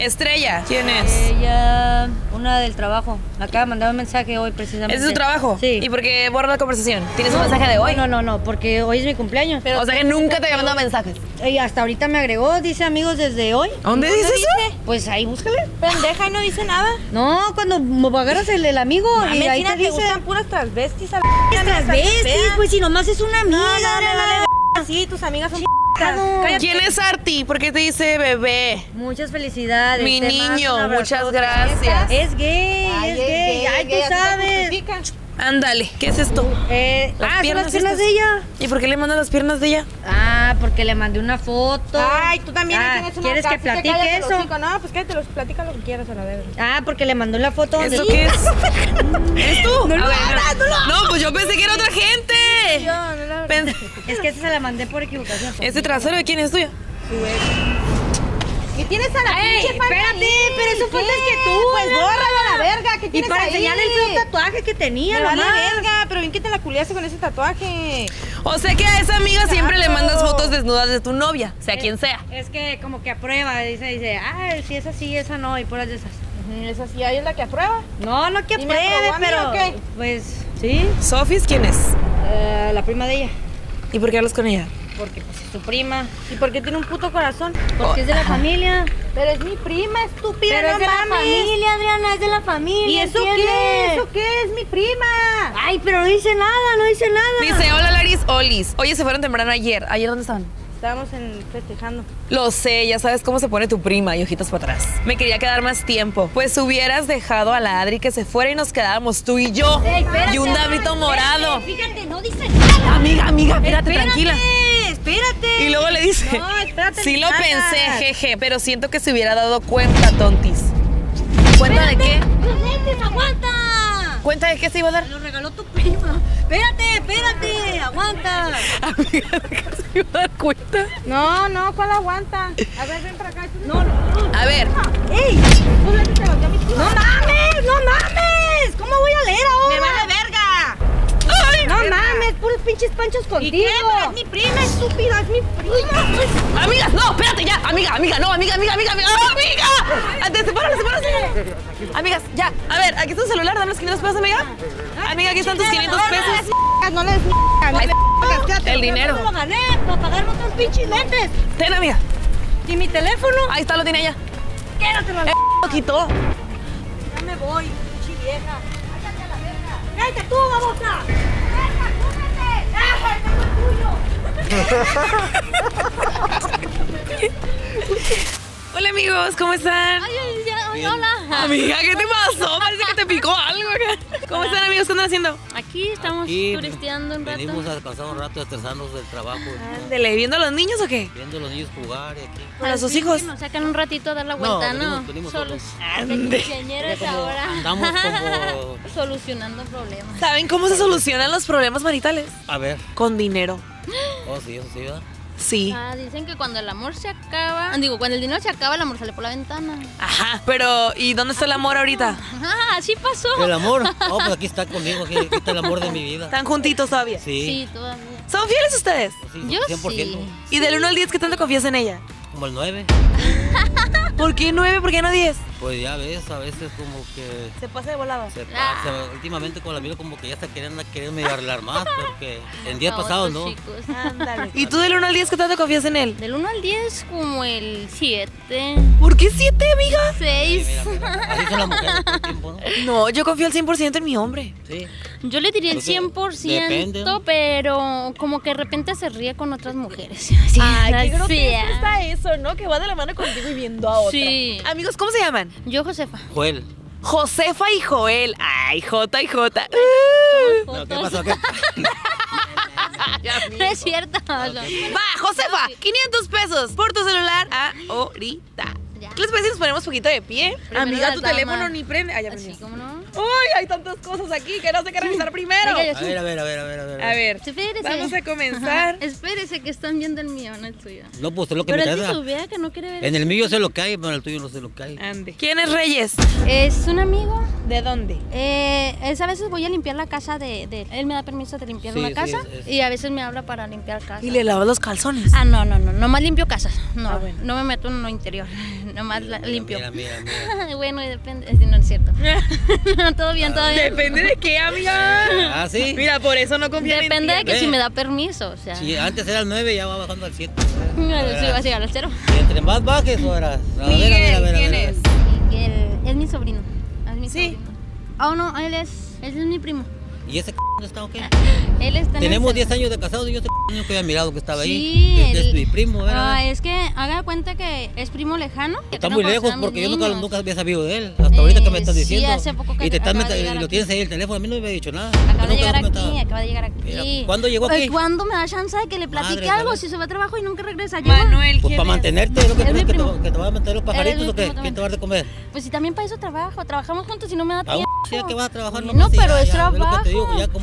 Estrella, ¿quién es? Ella, una del trabajo. Me acaba de mandar un mensaje hoy precisamente. ¿Ese es su trabajo? Sí. ¿Y por qué borra la conversación? ¿Tienes un mensaje de hoy? No, no, no, porque hoy es mi cumpleaños. o sea que nunca te había mandado mensajes. Y hasta ahorita me agregó, dice amigos desde hoy. ¿Dónde dice eso? Pues ahí búscale. Pendeja y no dice nada. No, cuando me agarras el, el amigo y Mames, ahí te te dice. gustan puras transvestis a la pues si nomás es una amiga. No, Sí, tus amigas son. Cállate. ¿Quién es Arti? ¿Por qué te dice bebé? Muchas felicidades. Mi niño, muchas gracias. Es gay, Ay, es gay. Ay, tú sabes. Ándale, ¿qué es esto? Eh, Las ah, son piernas las piernas estas. de ella. ¿Y por qué le mandas las piernas de ella? Ah, porque le mandé una foto. Ay, tú también Ah, tienes una ¿Quieres que platique eso? No, pues cállate, los platica lo que quieras a la verga. Ah, porque le mandó la foto donde ¿Eso qué es? ¿Es tú? No lo ver, hagas, no lo hagas. No, pues yo pensé que era otra gente. No, no la Pens- Es que esa se la mandé por equivocación. ¿Este trasero de quién es tuyo? ¿Qué tienes a la Ey, pinche espérate, ahí? pero eso fue antes que tú, Pues Adriana. bórralo a la verga, ¿qué Y para ahí? enseñarle el tatuaje que tenía, Me vale verga, pero bien que te la culiaste con ese tatuaje. O sea que a esa amiga siempre le mandas fotos desnudas de tu novia, sea quien sea. Es que como que aprueba, dice, dice, ah, si es así, esa no, y puras de esas. Esa sí, ahí es la que aprueba. No, no que ¿Y me apruebe, mí pero pues sí, ¿Sofis quién es? eh, la prima de ella, ¿Y por qué hablas con ella? porque pues es su prima, ¿Y por qué tiene un puto corazón? porque es de la familia. Pero es mi prima, estúpida, Pero no es de la mames. familia, Adriana, es de la familia. ¿Y eso ¿entiendes? qué? ¿Eso qué? Es mi prima. Ay, pero no dice nada, no dice nada. Dice, hola Laris, Olis. Oye, se fueron temprano ayer. ¿Ayer dónde estaban? Estábamos en, festejando. Lo sé, ya sabes cómo se pone tu prima y ojitos para atrás. Me quería quedar más tiempo. Pues hubieras dejado a la Adri que se fuera y nos quedábamos tú y yo. Ey, espérate, y un espérate, morado. Fíjate, no dice nada. Amiga, amiga, espérate, Espérate, tranquila. Espérate. Y luego le dice, No, espérate, sí lo pensé, jeje, pero siento que se hubiera dado cuenta, tontis. ¿Cuenta de qué? ¡Los lentes, aguanta! ¿Cuenta de qué se iba a dar? Me lo regaló tu prima. Espérate, espérate, aguanta. Amiga, ¿de qué se iba a dar cuenta? No, no, ¿cuál aguanta? A ver, ven para acá. No, no. A ver. ¡No mames! ¡No mames! ¿Cómo voy a leer ahora? ¡Me vale verga! No mames, puros pinches panchos ¿Y contigo. qué? Es mi prima, estúpida, es mi prima. amigas, no, espérate ya. Amiga, amiga, no, amiga, amiga, amiga, amiga. ¡Oh, amiga! Antes, sepárate, sepárate. Amigas, ya. A ver, aquí está tu celular, dame los 500 pesos, amiga. Amiga, aquí están tus 500 pesos. No le des no. El dinero. Lo gané para pagarme otros pinches lentes. Ten, amiga. ¿Y mi teléfono? Ahí está, lo tiene ella. Quédatelo. Eh, lo quitó. Ya me voy. vieja. Cállate a la verga. ¡Cállate tú, babosa! Hola amigos, ¿cómo están? Ay, ay, ya, ay, hola. Amiga, ¿qué te pasó? Parece que te picó algo acá. ¿Cómo están amigos? ¿Qué andan haciendo? Aquí estamos Aquí turisteando un rato. Venimos a descansar un rato, estresarnos del trabajo, Ándele, ¿viendo a los niños o qué? viendo a los niños jugar y aquí. ¿Con sus Así hijos? que Nos sacan un ratito a dar la No, vuelta, ¿no? venimos- venimos Solos. solos. De quinceañeras Como ahora. andamos como- Solucionando problemas. ¿Saben cómo se solucionan los problemas maritales? A ver, Con dinero. oh sí, eso sí, ¿verdad? Sí. Ah, dicen que cuando el amor se acaba, digo, cuando el dinero se acaba, el amor sale por la ventana. Ajá. Pero, ¿y dónde está el amor ahorita? Ah, así pasó. El amor, oh, pues aquí está conmigo, aquí, aquí está el amor de mi vida. ¿Están juntitos todavía? Sí, Sí, todavía. ¿Son fieles ustedes? sí, Yo 100%. sí. ¿Y del 1 al 10 qué tanto confías en ella? Como el 9. ¿Por qué 9? ¿Por qué no 10? Pues ya ves, a veces como que Se pasa de volado. se Ah. pasa. Últimamente con la miro como que ya está queriendo, queriendo arreglar más, porque en días A pasados no. chicos. Ándale. ¿Y tú del 1 al 10 qué tanto confías en él? Del 1 al 10, como el 7, ¿Por qué 7, amiga? 6. Sí, mira, mira, Así son las mujeres todo el tiempo, ¿no? No, yo confío al 100% en mi hombre. Sí. Yo le diría el Porque 100%, depende, ¿no? pero como que de repente se ríe con otras mujeres. Sí, así. está eso, ¿no? Que va de la mano contigo y viendo a otra. Sí. Amigos, ¿cómo se llaman? Yo, Josefa. Joel. Josefa y Joel. Ay, J y J. No, ¿Qué pasó? ¿Qué? No es cierto. no. Va, Josefa, 500 pesos por tu celular ahorita. ¿Qué les parece si nos ponemos poquito de pie? Primero Amiga, tu teléfono ni prende. Ah, ya Así como no. Uy, hay tantas cosas aquí que no sé qué revisar primero. Venga, A ver, a ver, a ver, a ver, a ver. A ver, Espérese. vamos a comenzar. Espérese que están viendo el mío, no el suyo. No, pues es lo que Pero me él trae. si supiera que no quiere ver. En el mío sé lo que hay, pero en el tuyo no sé lo que hay. Ande. ¿Quién es Reyes? Es un amigo. ¿De dónde? Eh, es a veces voy a limpiar la casa de, de- Él me da permiso de limpiar Sí, una sí, casa es- es- y a veces me habla para limpiar casa. Y le lavas los calzones. Ah, no, no, no. Nomás limpio casas. No, Ah, bueno. no me meto en lo interior. Nomás la- Mira, limpio. Mira, mira, mira. bueno, y depende. eh, No es cierto. todo bien, todo bien. Depende de qué, amiga. Ah, sí. Mira, por eso no confían en Depende de ti. que si me da permiso. O sea, Si antes era el 9, ya va bajando al 7. sí, va a llegar al cero. Y entre más bajes, horas. A ver, a ver, a Miguel, ver, a ver, ¿quién a ver. es? Él es mi sobrino. Es mi Sí. sobrino. Oh, no, él es, él es mi primo. ¿Y ese c está o qué? Él está en Tenemos el 10 años de casados y yo niño que había mirado que estaba Sí, ahí. Es, es el- mi primo, ¿verdad? Ah, es que haga de cuenta que es primo lejano. Está muy lejos porque yo nunca, nunca había sabido de él. Hasta ahorita que me Eh, estás sí, diciendo. hace poco que y te estás llegar lo tienes ahí el teléfono. A mí no me había dicho nada. Acaba de llegar aquí, acaba de llegar aquí. Mira, ¿cuándo llegó Ay, aquí? ¿Cuándo me da chance de que le platique Madre, algo? Si se va a trabajo y nunca regresa. Manuel, Pues ¿quién para es? mantenerte, lo que Es tienes mi que te, que te va a meter los pajaritos o qué? ¿Quién te va a dar de comer? Pues sí, también para eso trabajo. Trabajamos juntos y no me da Ah, tiempo. sí, ya que vas a trabajar No, y pero es trabajo.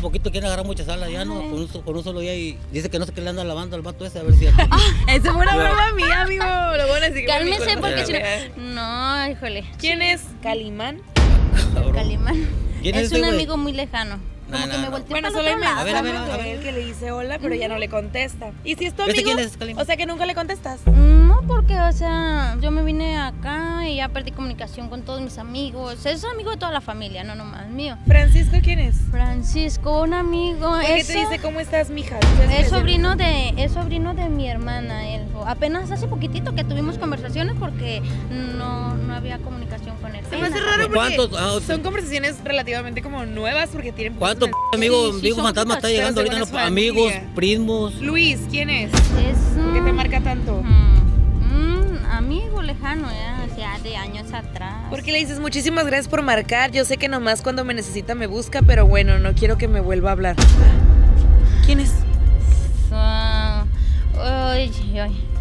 Poquito quieren agarrar mucha sala, ya no, con un, con un solo día y dice que no sé qué le anda lavando al vato ese, a ver si... Ah, Esa fue una broma mía, amigo. Lo bueno es que Cálmese porque si no... No, híjole. ¿Quién es? Calimán. Calimán. ¿Quién es es un güey? amigo muy lejano. Como No, que no, me no. volteó Bueno, para solo lado. A ver, a ver, a ver. que le dice hola, pero ya no le contesta. ¿Y si es tu ¿Este amigo? quién es? O sea que nunca le contestas. No, porque, o sea, yo me vine acá y ya perdí comunicación con todos mis amigos. Es amigo de toda la familia, no nomás mío. Francisco, ¿quién es? Francisco, un amigo. ¿Por qué eso- te dice cómo estás, mija? Es sobrino de es sobrino de mi hermana. Él apenas hace poquitito que tuvimos conversaciones porque no, no había comunicación con él. Se me hace raro porque ¿Cuántos, ah, son conversaciones relativamente como nuevas porque tienen... ¿Cuántos poquitos amigos, sí, fantasmas pocas, está llegando ahorita? los amigos, primos. Luis, ¿quién es? Es ¿Por qué te un- marca tanto? Mm, un amigo lejano, ya, o sea, de años atrás. Porque le dices muchísimas gracias por marcar. Yo sé que nomás cuando me necesita me busca, pero bueno, no quiero que me vuelva a hablar. ¿Quién es? Ah, ay,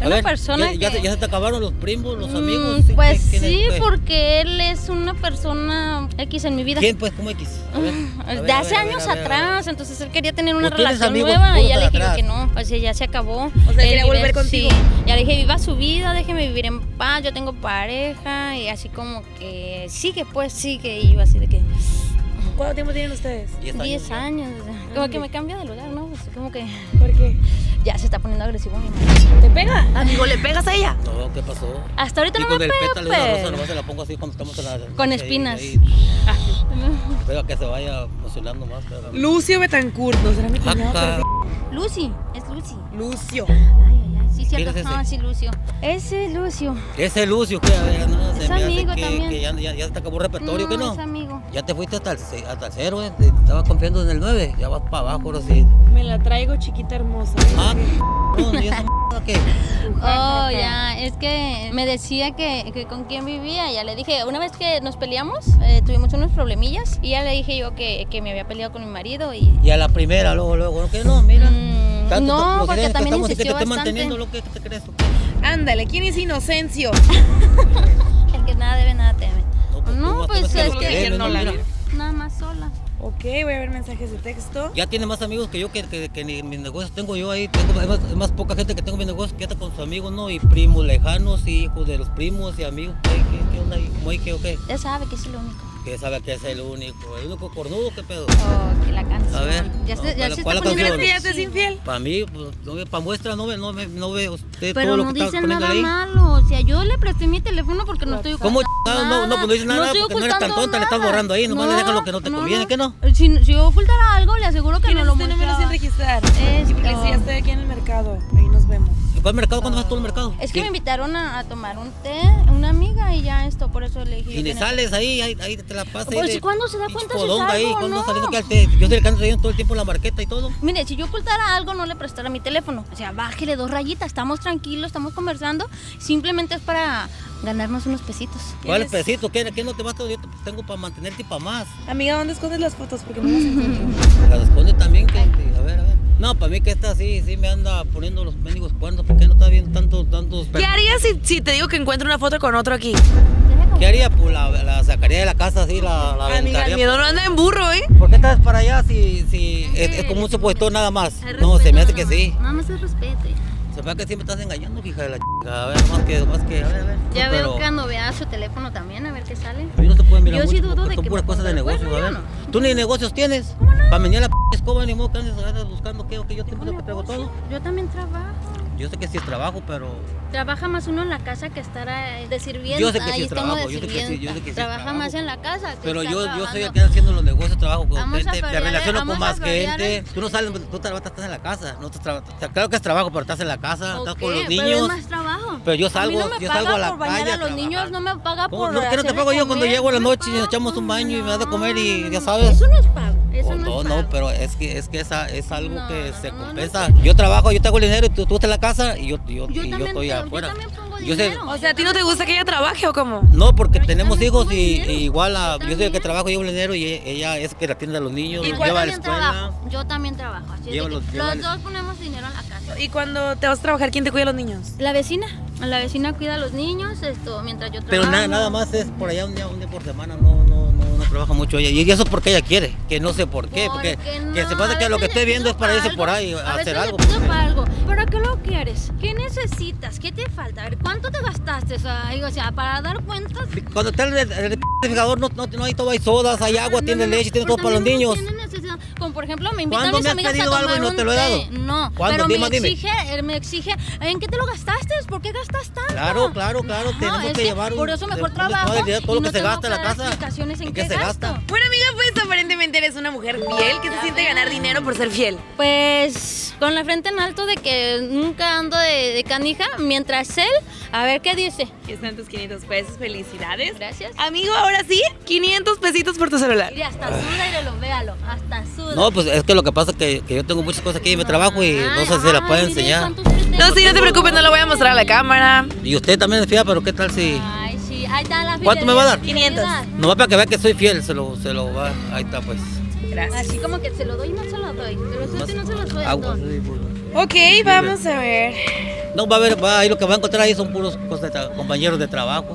Una ver, persona ya, ya que- se, ya se te acabaron los primos, los Mm, amigos. Pues sí, porque él es una persona X en mi vida. ¿Quién pues? ¿Cómo X? A ver, a ver, de hace ver, a ver, años atrás, entonces él quería tener una ¿Tú tienes relación nueva y ya le dije que no, o sea, ya se acabó. O sea, Él quería vive- volver contigo. Sí, ya le dije, viva su vida, déjeme vivir en paz, yo tengo pareja y así como que sigue, pues sigue y yo así de que ¿Cuánto tiempo tienen ustedes? 10 años. 10 ya. años, o sea, como que me cambia de lugar, ¿no? Pues como que ¿Por qué? Ya se está poniendo agresivo mi. ¿Te pega? Amigo, ¿le pegas a ella? No, ¿qué pasó? Hasta ahorita y no con me el pega, pétalo de una rosa pero- nomás se la pongo así cuando estamos en la... Con ahí, espinas. ahí. Pega que se vaya emocionando más. pero- Lucio Betancourt, ¿no será mi cuñado? Lucy, es Lucy. Lucio. Ay, ay, ay, sí, ¿Quién cierto. es ese? Ah, sí, Lucio. Ese es Lucio. Ese Lucio, que a ver, no, se Es me hace amigo que, también. que ya, ya, ya se te acabó el repertorio, no, ¿qué no? es amigo. Ya te fuiste hasta el, hasta el cero, eh. te- Estaba confiando en el 9. Ya vas para abajo, ahora sí. Me la traigo chiquita hermosa. Ah, no, ¿y esa qué? Oh, ya, es que me decía que, que con quién vivía. Ya le dije, una vez que nos peleamos, eh, tuvimos unos problemillas y ya le dije yo que, que me había peleado con mi marido y... Y a la primera, luego, luego, ¿no? que no, mira. Mm, Tanto no, porque que también estamos y que te insistió esté bastante. manteniendo lo que te crees. Ándale, ¿quién es Inocencio? El que nada debe, nada teme. No, pues, pues es lo que... no la Mira. mira. Nada más sola. Ok, voy a ver mensajes de texto. Ya tiene más amigos que yo, que, que, que ni mis negocios tengo yo ahí. Tengo, es, más, es más poca gente que tengo en mis negocios que anda con sus amigos, ¿no? Y primos lejanos, y hijos de los primos y amigos. ¿Qué, qué, qué onda ahí? ¿Cómo hay que o qué? Ya sabe que es el único. Que sabe que es el único. El único cornudo, ¿qué pedo? Oh, que la canción. A ver, Ya no, se, ya ¿cuál- se está poniendo canción? ¿Ya te es infiel? Para mí, pues, no para muestra, no no no ve usted Pero todo lo no que está dice poniendo nada ahí. malo. O sea, yo le presté mi teléfono porque no estoy ¿Cómo ocultando ch- no, no, pues no dice nada, porque no eres tan ocultando tonta, le estás nada. borrando ahí, nomás le dejas lo que no te conviene, ¿qué no? Si, si yo ocultara algo, le aseguro que ¿Quién no lo este número sin mostraba. registrar? Esto. Y porque si ya estoy aquí en el mercado, ahí nos vemos. ¿En cuál mercado? ¿Cuándo vas tú al mercado? Es que me invitaron a, a tomar un té, una amiga, y ya esto, por eso le dije. Y no. sales ahí, ahí, ahí te la pasas. Pues, de ¿cuándo se da cuenta si salgo ahí, o saliendo que al té? Yo ando trayendo todo el tiempo la marqueta y todo. Mire, si yo ocultara algo, no le prestara mi teléfono. O sea, bájele dos rayitas, estamos tranquilos, estamos conversando. Simplemente es para ganarnos unos pesitos. ¿Cuál es ¿Tienes- pesito? ¿Qué, ¿Qué no te basta? Yo te tengo para mantenerte y para más. Amiga, ¿dónde escondes las fotos? Porque no las encuentro. Las esconde también, que, a ver, a ver. No, para mí que esta sí, sí me anda poniendo los mendigos cuernos, porque no está viendo tantos, tantos... ¿Qué harías si, si te digo que encuentro una foto con otro aquí? ¿Qué haría? Pues la, la sacaría de la casa así, la, la Amiga, el miedo no anda en burro, ¿eh? ¿Por qué estás para allá si, si es, es como un supuesto nada más? No, se me hace que sí. Nada más es respete. Se hace que me estás engañando, hija de la chica. A ver, más que, más que, a ver, a ver. Ya No, veo pero que cuando vea su teléfono también, a ver qué sale. Ahí no se puede mirar Yo sí dudo de son que puras cosas de negocios, a cuerno, ver. yo no. ¿Tú ni negocios tienes? Para venir a la p escoba ni modo que andes, buscando qué o qué yo tengo que traigo todo. Yo también trabajo. Yo sé que sí es trabajo, pero Trabaja más uno en la casa que estar eh, de sirvienta. Yo sé que sí es trabajo, yo sé que sí, yo sé que sí Trabaja trabajo. más en la casa. que pero yo, yo soy el que haciendo los negocios, trabajo con Vamos a gente, me relaciono con a más gente. Tú no sales, tú trabajas, estás en la casa. No estás tra- claro que es trabajo, pero estás en la casa, estás Ok, con los Pero niños. es más trabajo. Pero yo A mí salgo- no me yo salgo a la por bañar calle a a los niños, no me paga por ¿No, ¿Qué no te pago yo cuando llego a la No noche y nos echamos un por- baño y me das de no, comer y no, ya no, sabes? Eso no es pago. Eso O no, no, no, pero es que es que esa es algo No, que no, se no, no, compensa. no. Yo trabajo, yo te hago el dinero y tú, tú estás en la casa y yo, yo, Yo y yo también estoy yo afuera. también pongo Yo sé- dinero. O sea, ¿a ti no te gusta que ella trabaje o cómo? no, porque tenemos hijos y, igual a- Yo yo soy el que trabajo, llevo el dinero y ella es que la atiende a los niños, Yo los lleva a la también escuela. trabajo. Yo también trabajo. Así Llévalos- que llévales. los dos ponemos dinero en la casa. ¿Y cuando te vas a trabajar, quién te cuida a los niños? La vecina. La vecina cuida a los niños esto, mientras yo trabajo. Pero nada, nada más es por allá un día, un día por semana, no, no trabaja mucho ella. Y eso es porque ella quiere, que no sé por qué, porque, que se pasa que lo que esté viendo es para irse algo, por ahí a, hacer algo. pido para algo. ¿Para qué lo quieres? ¿Qué necesitas? ¿Qué te falta? A ver, ¿cuánto te gastaste? O sea, digo, o sea para dar cuentas. Cuando está el, el, refrigerador no, no, no hay todo, hay sodas, hay agua, No, tiene leche, tiene pero todo para los niños. Como por ejemplo, me invitan ¿Cuándo mis me has amigas a pedido algo y tomar no te lo he dado? No, ¿Cuándo? pero Dime, me dime. exige, me exige, ¿en qué te lo gastaste? ¿Por qué gastas tanto? Claro, claro, claro, No, tenemos es que llevar un- Por eso mejor trabajo todo lo que se gasta en la casa. explicaciones en ¿En qué, qué se gasta? Bueno, amiga, pues aparentemente eres una mujer fiel. ¿Qué se siente ganar dinero por ser fiel? Pues con la frente en alto de que nunca ando de, de canija, mientras él, a ver qué dice. Aquí están tus 500 pesos. Felicidades. Gracias. Amigo, ahora sí, 500 pesitos por tu celular. Mire, hasta suda y lo véalo, hasta suda. No, pues es que lo que pasa es que, que yo tengo muchas cosas aquí en mi trabajo y no sé si las Ay, puede mire enseñar. que. No, sí, no te preocupes, no lo voy a mostrar a la cámara. Y usted también es fiel, pero ¿qué tal si...? Ay, sí, ahí está la ¿Cuánto me va a dar? fidelidad. 500. No va para que vea que soy fiel, se lo, se lo va. Ahí está, pues. Gracias. Así como que se lo doy y no se lo doy. Se lo suelto y no se lo suelto. Ok, vamos a ver. No, va a ver, va, ahí lo que va a encontrar ahí son puros cosas de compañeros de trabajo.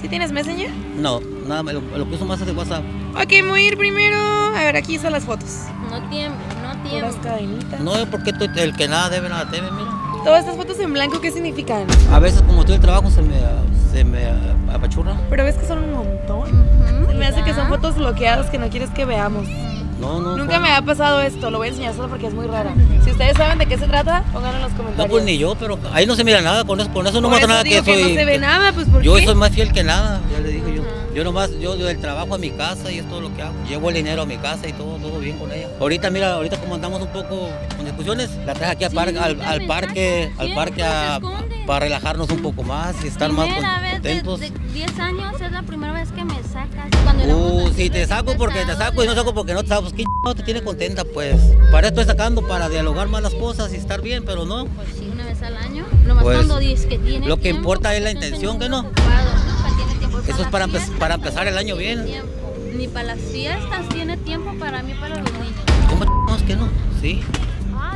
¿Sí tienes Messenger? No, nada, más, lo, lo que uso más es de WhatsApp. Ok, me voy a ir primero. A ver, aquí están las fotos. No tiemble, no Puras tiemble. cadenitas. No porque estoy- el que nada debe, nada teme, mira. Todas estas fotos en blanco, ¿qué significan? A veces como estoy en el trabajo se me, se me apachurra. Pero ves que son un montón. Me hace que son fotos bloqueadas que no quieres que veamos. No, no. Nunca me ha pasado esto, lo voy a enseñar solo porque es muy rara. Si ustedes saben de qué se trata, pónganlo en los comentarios. No, pues ni yo, pero ahí no se mira nada, con eso, con eso no eso nada digo que soy. no se ve nada, pues ¿por yo qué? soy más fiel que nada, ya le dije yo. Yo nomás, yo del trabajo a mi casa y es todo lo que hago. Llevo el dinero a mi casa y todo, todo bien con ella. Ahorita, mira, ahorita como andamos un poco con discusiones, la traje aquí al, Sí, parque, al, parque, al parque a-. para relajarnos un poco más y estar más Primera vez contentos. De, 10 años es la primera vez que me sacas. Cuando Uh, si te saco porque te saco y no saco porque no te saco, pues ¿qué no te tiene contenta pues? Para esto estoy sacando, para dialogar más las cosas y estar bien, pero no. Pues sí, una vez al año. Nomás Pues, cuando dices que tiene lo que tiempo, importa pues, es la intención, ¿que no? ocupado, nunca Eso es para empe- para empezar el año bien. tiempo. Ni para las fiestas tiene tiempo para mí, para los niños. ¿Cómo que no? Sí.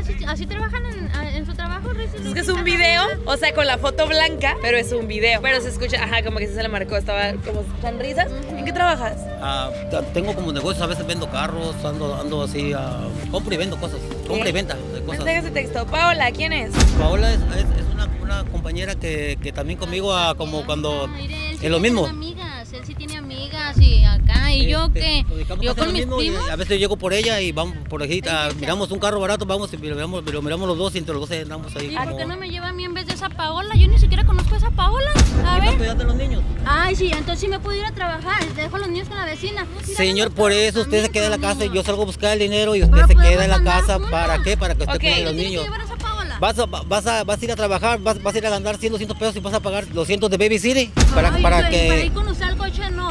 Ah, sí, así trabajan en, en su trabajo. Es que es un video, o sea, con la foto blanca, pero es un video. Pero se escucha, ajá, como que se le marcó, estaba como risas. ¿En qué trabajas? Ah, tengo como negocios, a veces vendo carros, ando, ando así, ah, compro y vendo cosas. Compra y venta de cosas. Mensajes de texto. Paola, ¿quién es? Paola es, es- es una, una compañera que, que también conmigo, ah, como cuando... Mire, él sí Es lo tiene mismo. amigas, él sí tiene amigas y acá, y yo Este, que, yo con mis primos, A veces llego por ella y vamos por aquí, miramos un carro barato, vamos y lo miramos, lo miramos los dos y entre los dos andamos ahí. ¿y como- por qué no me lleva a mí en vez de esa Paola? Yo ni siquiera conozco a esa Paola, a ¿Quién va a ver. cuidar de los niños? Ay, sí, entonces sí me puedo ir a trabajar, dejo a los niños con la vecina. Señor, por eso usted se queda en la casa y yo salgo a buscar el dinero y usted se podemos queda en la casa. ¿Para qué? Para que usted cuide de ¿Quién los que niños. Vas a, vas, a, vas a ir a trabajar, vas, vas a ir a ganar 100, 200 pesos y vas a pagar 200 de Baby City. Para, para ¿y para ir que... con usted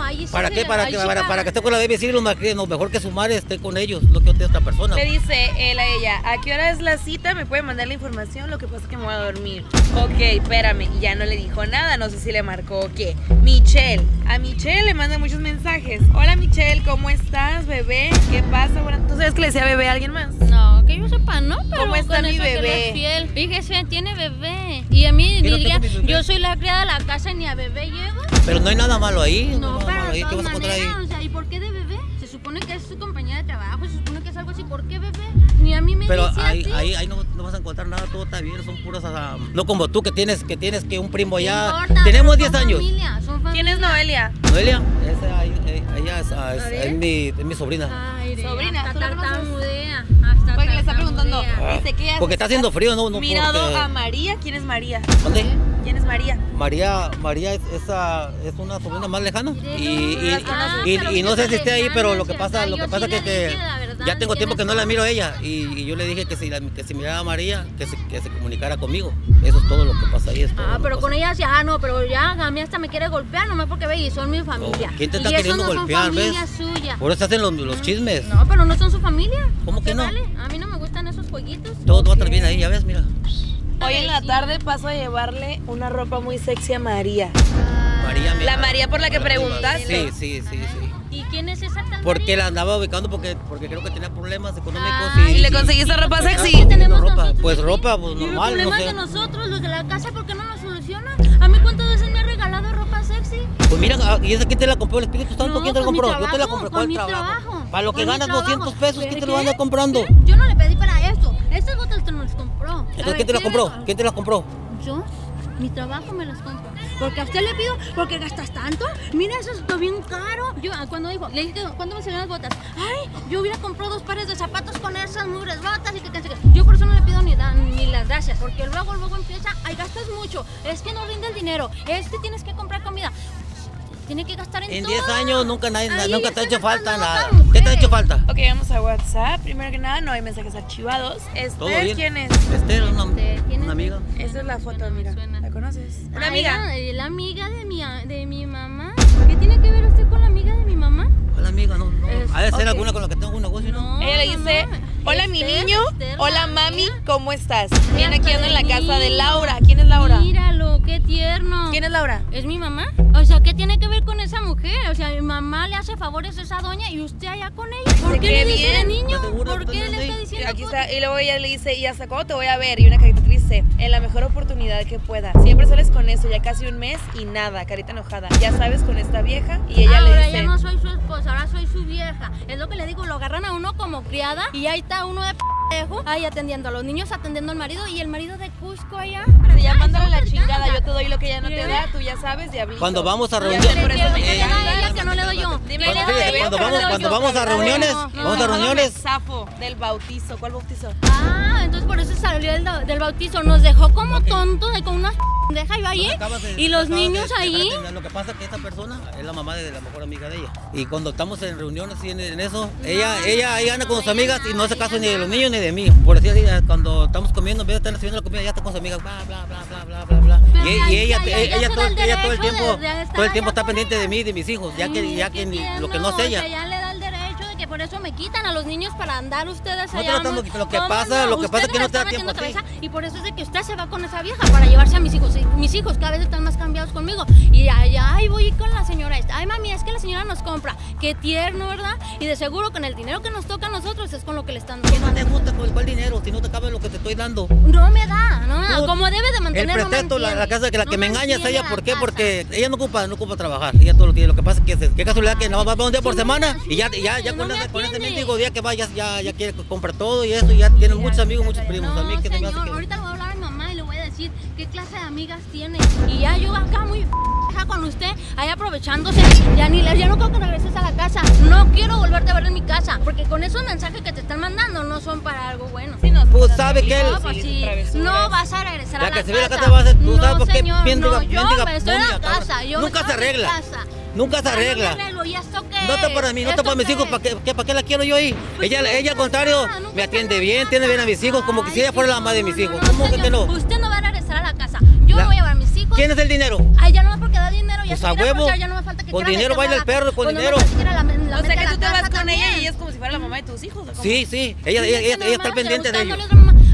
ahí ¿Para qué? Para que, para, que esté con la Baby City, lo, más- lo mejor que su madre esté con ellos, no que usted esta persona. Le dice él a ella, ¿a qué hora es la cita? ¿Me puede mandar la información? Lo que pasa es que me voy a dormir. Ok, espérame. Y ya no le dijo nada, no sé si le marcó o qué. Michelle. A Michelle le manda muchos mensajes. Hola Michelle, ¿cómo estás, bebé? ¿Qué pasa? Bueno, ¿tú sabes que le decía bebé a alguien más? No, que yo sepa, no, pero ¿Cómo está con mi eso bebé? es fiel. Fíjese, tiene bebé. Y a mí, no diría, yo soy la criada de la casa y ni a bebé llego. Pero no hay nada malo ahí. No, nada pero malo de ahí. ¿Qué todas vas a encontrar ahí? maneras, o sea, ¿y por qué de bebé? Se supone que es su compañera de trabajo, se supone que es algo así, ¿por qué bebé? Ni a mí me Pero dice ahí, ahí, ahí no, no vas a encontrar nada, todo está bien, son puras... ah, no como tú que tienes que tienes que un primo No importa, Tenemos pero 10 son años. familia, son ¿Quién es. Noelia? Noelia, esa, ahí, eh, ella es, ah, es- es mi, es mi sobrina. Ay, de- Sobrina, hasta tartamudea, hasta Porque le está preguntando. tartamudea. Dice que Porque está haciendo frío, no, no Mirado porque- a María. ¿Quién es María? ¿Dónde? ¿Quién es María? María, María es, esa, es una sobrina más lejana y, y, Ah, y- pero y no sé si esté ahí, pero lo que es pasa, lo que pasa sí que, le que dije la verdad, ya tengo tiempo que no la miro a ella y, yo le dije que si, la- que si miraba a María, que se, que se comunicara conmigo. Eso es todo lo que pasa ahí. Es todo Ah, pero con ella sí, ah, no, pero ya a mí hasta me quiere golpear nomás porque ve y son mi familia. Oh, ¿quién te está queriendo no golpear, ves? suya. Por eso hacen los, los chismes. No, pero no son su familia. ¿Cómo que ¿Qué no? vale? A mí no me gustan esos jueguitos. Todo va a estar bien ahí, ya ves, mira. Hoy en la tarde paso a llevarle una ropa muy sexy a María. María, mira. La María por la que preguntaste. Sí, sí, sí, sí. ¿Y quién es esa tan Porque María? la andaba ubicando porque, porque creo que tenía problemas económicos Ay, y, ¿Y le conseguiste ropa sexy? ¿Qué tenemos ropa. nosotros Pues ropa, pues Y los normal, no problemas sé. de nosotros, los de la casa, ¿por qué no nos solucionan? A mí cuántas veces me ha regalado ropa sexy. Pues mira, ah, ¿y esa quién te la compró? ¿El Espíritu Santo? No, ¿Quién te la con compró? Yo te la trabajo, compré. con ¿Cuál mi trabajo? trabajo, Para lo que con ganas trabajo. 200 pesos, ¿quién te lo anda comprando? ¿Qué? Yo no le pedí para esto. Estas botas no las compró. Entonces, ¿quién te las ¿quiere compró? ¿Quién te las compró? Yo, mi trabajo me las compro. Porque a usted le pido, porque gastas tanto. Mira, eso está bien caro. Yo, ah, cuando dijo, le dije, ¿cuándo me salieron las botas? Ay, yo hubiera comprado dos pares de zapatos con esas mugres botas y que, que, que. Yo por eso no le pido ni, da- ni las gracias. Porque luego, luego empieza, ay, gastas mucho. Es que no rinde el dinero. Es que tienes que comprar comida. Tiene que gastar en, En todo. 10 años nunca, nadie, Ahí nunca te ha hecho falta nada. mujer. ¿Qué te ha hecho falta? Ok, vamos a WhatsApp. Primero que nada, no hay mensajes archivados. Todo Esther, bien. ¿quién es? Esther, una, Este, ¿quién una amiga. Esa es la foto, Suena, mira. suena. ¿La conoces? Una Ay, amiga. La, la amiga de mi, de mi mamá. ¿Qué tiene que ver usted con la amiga de mi mamá? Hola amiga, no, no. Es- Ha de ser ok. alguna con la que tengo un negocio, ¿no? Ella le dice. Hola mi niño, Esther, hola la mami, mía. ¿cómo estás? Viene aquí ando en la casa de. Laura. ¿Quién es Laura? Míralo, qué tierno. ¿Quién es Laura? ¿Es mi mamá? O sea, ¿qué tiene que ver con esa mujer? O sea, mi mamá le hace favores a esa doña y usted allá con ella. ¿Por qué le dice de bien. niño? ¿Estás segura ¿Por que qué le está diciendo Aquí está. Y luego ella le dice, ¿y hasta cuándo te voy a ver? Y una carita en la mejor oportunidad que pueda. Siempre sales con eso, ya casi un mes y nada, carita enojada. Ya sabes, con esta vieja. Y ella ahora le dice, ya no soy su esposa, ahora soy su vieja. Es lo que le digo, lo agarran a uno como criada y ahí está uno de pendejo, ahí atendiendo a los niños, atendiendo al marido y el marido de Cusco allá. se ya mándale la chingada, yo te doy lo que ella no te da, tú ya sabes, diablito. Cuando vamos a Ya reuniones- sé, por eso me ¿Qué le cae da a mal. ella que no le doy yo? Dime, ¿Qué le cuando- vamos- cuando vamos a reuniones, no, vamos a reuniones. Zafo del bautizo. ¿Cuál bautizo? Ah, entonces por eso salió del, del bautizo. Nos dejó como tontos, de con unas pendejas yo ahí. De- Y los de- niños ahí. Lo que pasa es que esta persona es la mamá de la mejor amiga de ella. Y cuando estamos en reuniones y en, en eso, ella, ella, ella anda con sus amigas y no hace caso ni de los niños ni de mí. Por decir así, cuando estamos comiendo, en vez de estar recibiendo la comida, ya está con sus amigas, bla, bla, bla, bla, bla, bla, bla. Y, y ella, ella, se todo, ella todo el tiempo, todo el tiempo está pendiente de mí de mis hijos, ya que, ya que lo que no sé ella. Que el por eso me quitan a los niños para andar ustedes No te allá. lo estamos lo que ¿Cómo pasa- lo que pasa es que no te da tiempo cabeza Y por eso es de que usted se va con esa vieja para llevarse a mis hijos. Y mis hijos cada vez están más cambiados conmigo. Y allá, ay, voy con la señora esta. Ay, mami, es que la señora nos compra. Qué tierno, ¿verdad? Y de seguro con el dinero que nos toca a nosotros es con lo que le están ¿Qué no dando. te gusta con cuál dinero? Si no te cabe lo que te estoy dando. No me da, no me da. Como debe de El mantener, no me pretexto, la, la casa que la No que me me engaña es ella, la ¿por qué? casa. Porque ella no ocupa, no ocupa trabajar, ella todo lo tiene. Lo que pasa es que, qué casualidad que nada más va un día por semana y ya, ya, ya no con, me ese, con ese atiende. mendigo día que va, ya, ya, ya quiere compre todo y eso, y ya tiene muchos amigos, muchos primos. No, a mí me hace señor, que... ahorita voy a hablar a mi mamá y le voy a decir qué clase de amigas tiene. Y ya yo acá muy con usted, ahí aprovechándose. Ya ni le, ya no creo que regreses a la casa. No quiero volverte a ver en mi casa. Porque con esos mensajes que te están mandando no son para algo bueno. Pues sabe que él... No, pues sí, no vas a regresar La a la que se ve la casa. casa va a tú no, sabes por qué señor, no, yo me estoy en la casa. Yo Nunca se arregla. Nunca se Ah, no arregla. No está para mí, no está ¿Esto para mis hijos, ¿para qué, qué- para qué la quiero yo ahí? Pues ella, ella al contrario, me atiende nada. bien, tiene bien a mis hijos, como que si ella fuera la madre de mis hijos. ¿Cómo que no? Usted no va a regresar a la casa. Yo La- me voy a llevar a mis hijos. ¿Quién es el dinero? Ay, ya no más porque da dinero. Ya Pues se huevo. Ya no me falta que Con dinero baila el perro, con Pues no me dinero. O sea que tú te vas con ella y ella es como si fuera la mamá de tus hijos. Sí, sí, ella, ella, ella, está pendiente de ellos.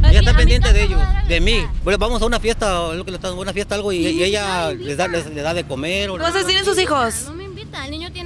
Ella Así, está pendiente de ellos, de mí. Bueno, vamos a una fiesta, lo que le estamos, una fiesta algo y, y ella les da, les, le da de comer. o- ¿Cuántos tienen sus hijos? No me invita. El niño tiene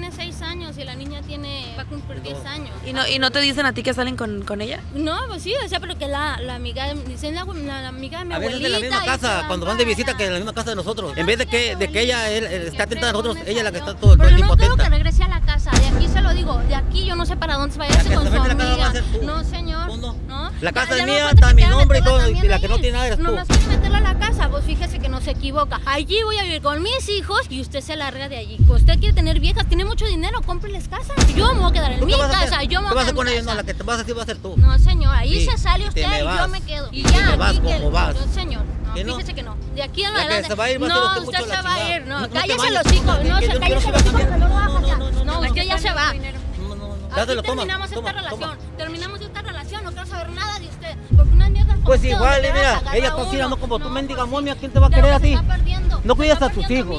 10 años. ¿Y no, ¿Y no te dicen a ti que salen con, con ella? No, pues sí, o sea, pero que la, la amiga, dicen la, la, la amiga de mi A veces abuelita. en la misma casa, cuando van de visita, que en la misma casa de nosotros. En vez de que, de que ella él, él está atenta a nosotros, ella es la que está todo, el yo tiempo no quiero que regrese a la casa. De aquí se lo digo. De aquí yo no sé para dónde se vaya que con su a amiga. a ser tú. No, señor. No. ¿No? La casa Ya- es no mía, está mi nombre y todo, y la que no tiene nada eres tú. Nomás quiere meterla a la casa. Pues fíjese que no se equivoca. Allí voy a vivir con mis hijos y usted se larga de allí. Pues usted quiere tener viejas, tiene mucho dinero, cómpreles casa. Yo me voy a quedar en ¿Tú mi qué vas a hacer? casa. Yo me ¿Qué vas a ellos? mi No, la casa. que te vas a hacer va a ser tú. No, señor, ahí Sí, se sale usted y yo vas. me quedo. Y Y ya, me vas como que- vas. No, señor, no, ¿Que no? fíjese que no. De aquí en adelante. se va a ir va no, usted se va a ir. No, cállese los hijos. no, yo cállese los que no lo No, usted ya se va. No, no, no. Terminamos esta relación. Terminamos esta relación. No quiero saber nada de usted. Porque una mierda como Pues igual, mira, ella está no como tú, mendiga pues momia. ¿quién te va a De querer a ti? No cuidas a tus hijos.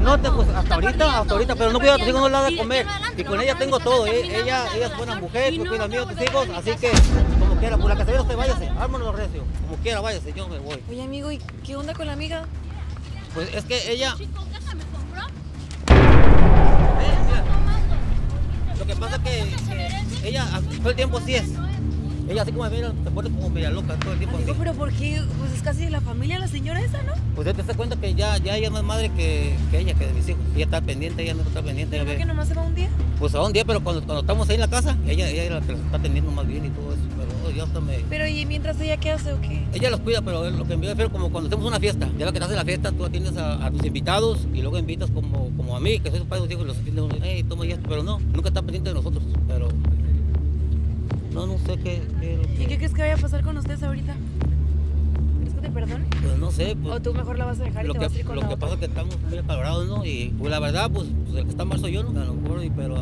No te pues hasta ahorita, hasta ahorita, pero no cuidas a tus hijos, no das de comer. Y de con ella tengo todo, eh, ella, la ella es buena mujer, cuida a mí a tus hijos, así casa. que como quiera, por la que se vea usted váyase, vámonos recio, como quiera váyase, yo me voy. Oye, amigo, ¿y qué onda con la amiga? Pues es que ella, Chico, déjame compró. mira, lo que pasa es que, que ella a- todo el tiempo sí es. Ella así como me mira, se pone como media loca todo el tiempo así. Amigo, pero ¿por qué? Pues es casi de la familia la señora esa, ¿no? Pues ya te das cuenta que ya, ya ella es más madre que, que ella, que de mis hijos. Ella está pendiente, ella no está pendiente. ¿Pero que nomás se va un día? Pues a un día, pero cuando, cuando estamos ahí en la casa, ella, ella es la que los está atendiendo más bien y todo eso. Pero yo hasta me... Pero ¿y mientras ella qué hace o qué? Ella los cuida, pero lo que me refiero como cuando hacemos una fiesta. Ya lo que te hace la fiesta, tú atiendes a, a tus invitados y luego invitas como, como a mí, que soy su padre de los hijos, y los atiendes, hey, toma esto. Pero no, nunca está pendiente de nosotros. No, no sé qué, qué ¿Y qué crees que vaya a pasar con ustedes ahorita? ¿Crees que te perdone? Pues no sé, pues... ¿O tú mejor la vas a dejar y lo te que, vas a ir con lo la que otra? pasa es que estamos muy acalorados, ¿no? Y pues la verdad, pues, pues, el que está mal soy yo, ¿no? A lo mejor, y- pero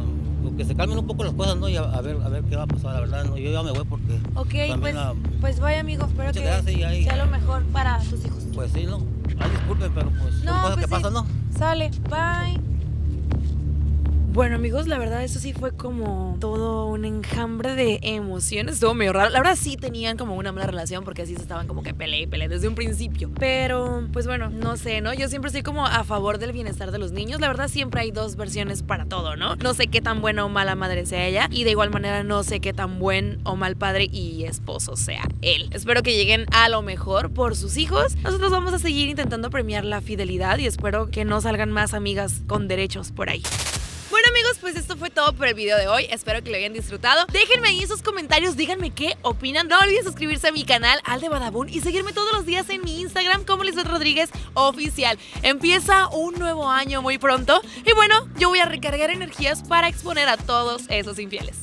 que se calmen un poco las cosas, ¿no? Y a, a ver, a ver qué va a pasar, la verdad, ¿no? Yo ya me voy porque, Ok, pues, la- pues vaya amigo, espero que gracias, y ahí- sea lo mejor para tus hijos. pues sí, ¿no? Ay, disculpen, pero pues son No, cosas pues que sí. pasan, ¿no? Sale, bye. Bueno amigos, la verdad eso sí fue como todo un enjambre de emociones, estuvo medio raro. La verdad sí tenían como una mala relación porque así se estaban como que peleé y peleé desde un principio. Pero pues bueno, no sé, ¿no? Yo siempre estoy como a favor del bienestar de los niños. La verdad siempre hay dos versiones para todo, ¿no? No sé qué tan buena o mala madre sea ella y de igual manera no sé qué tan buen o mal padre y esposo sea él. Espero que lleguen a lo mejor por sus hijos. Nosotros vamos a seguir intentando premiar la fidelidad y espero que no salgan más amigas con derechos por ahí. Amigos, pues esto fue todo por el video de hoy. Espero que lo hayan disfrutado. Déjenme ahí sus comentarios, díganme qué opinan. No olviden suscribirse a mi canal, al de Badabun, y seguirme todos los días en mi Instagram como Lisbeth Rodríguez Oficial. Empieza un nuevo año muy pronto. Y bueno, yo voy a recargar energías para exponer a todos esos infieles.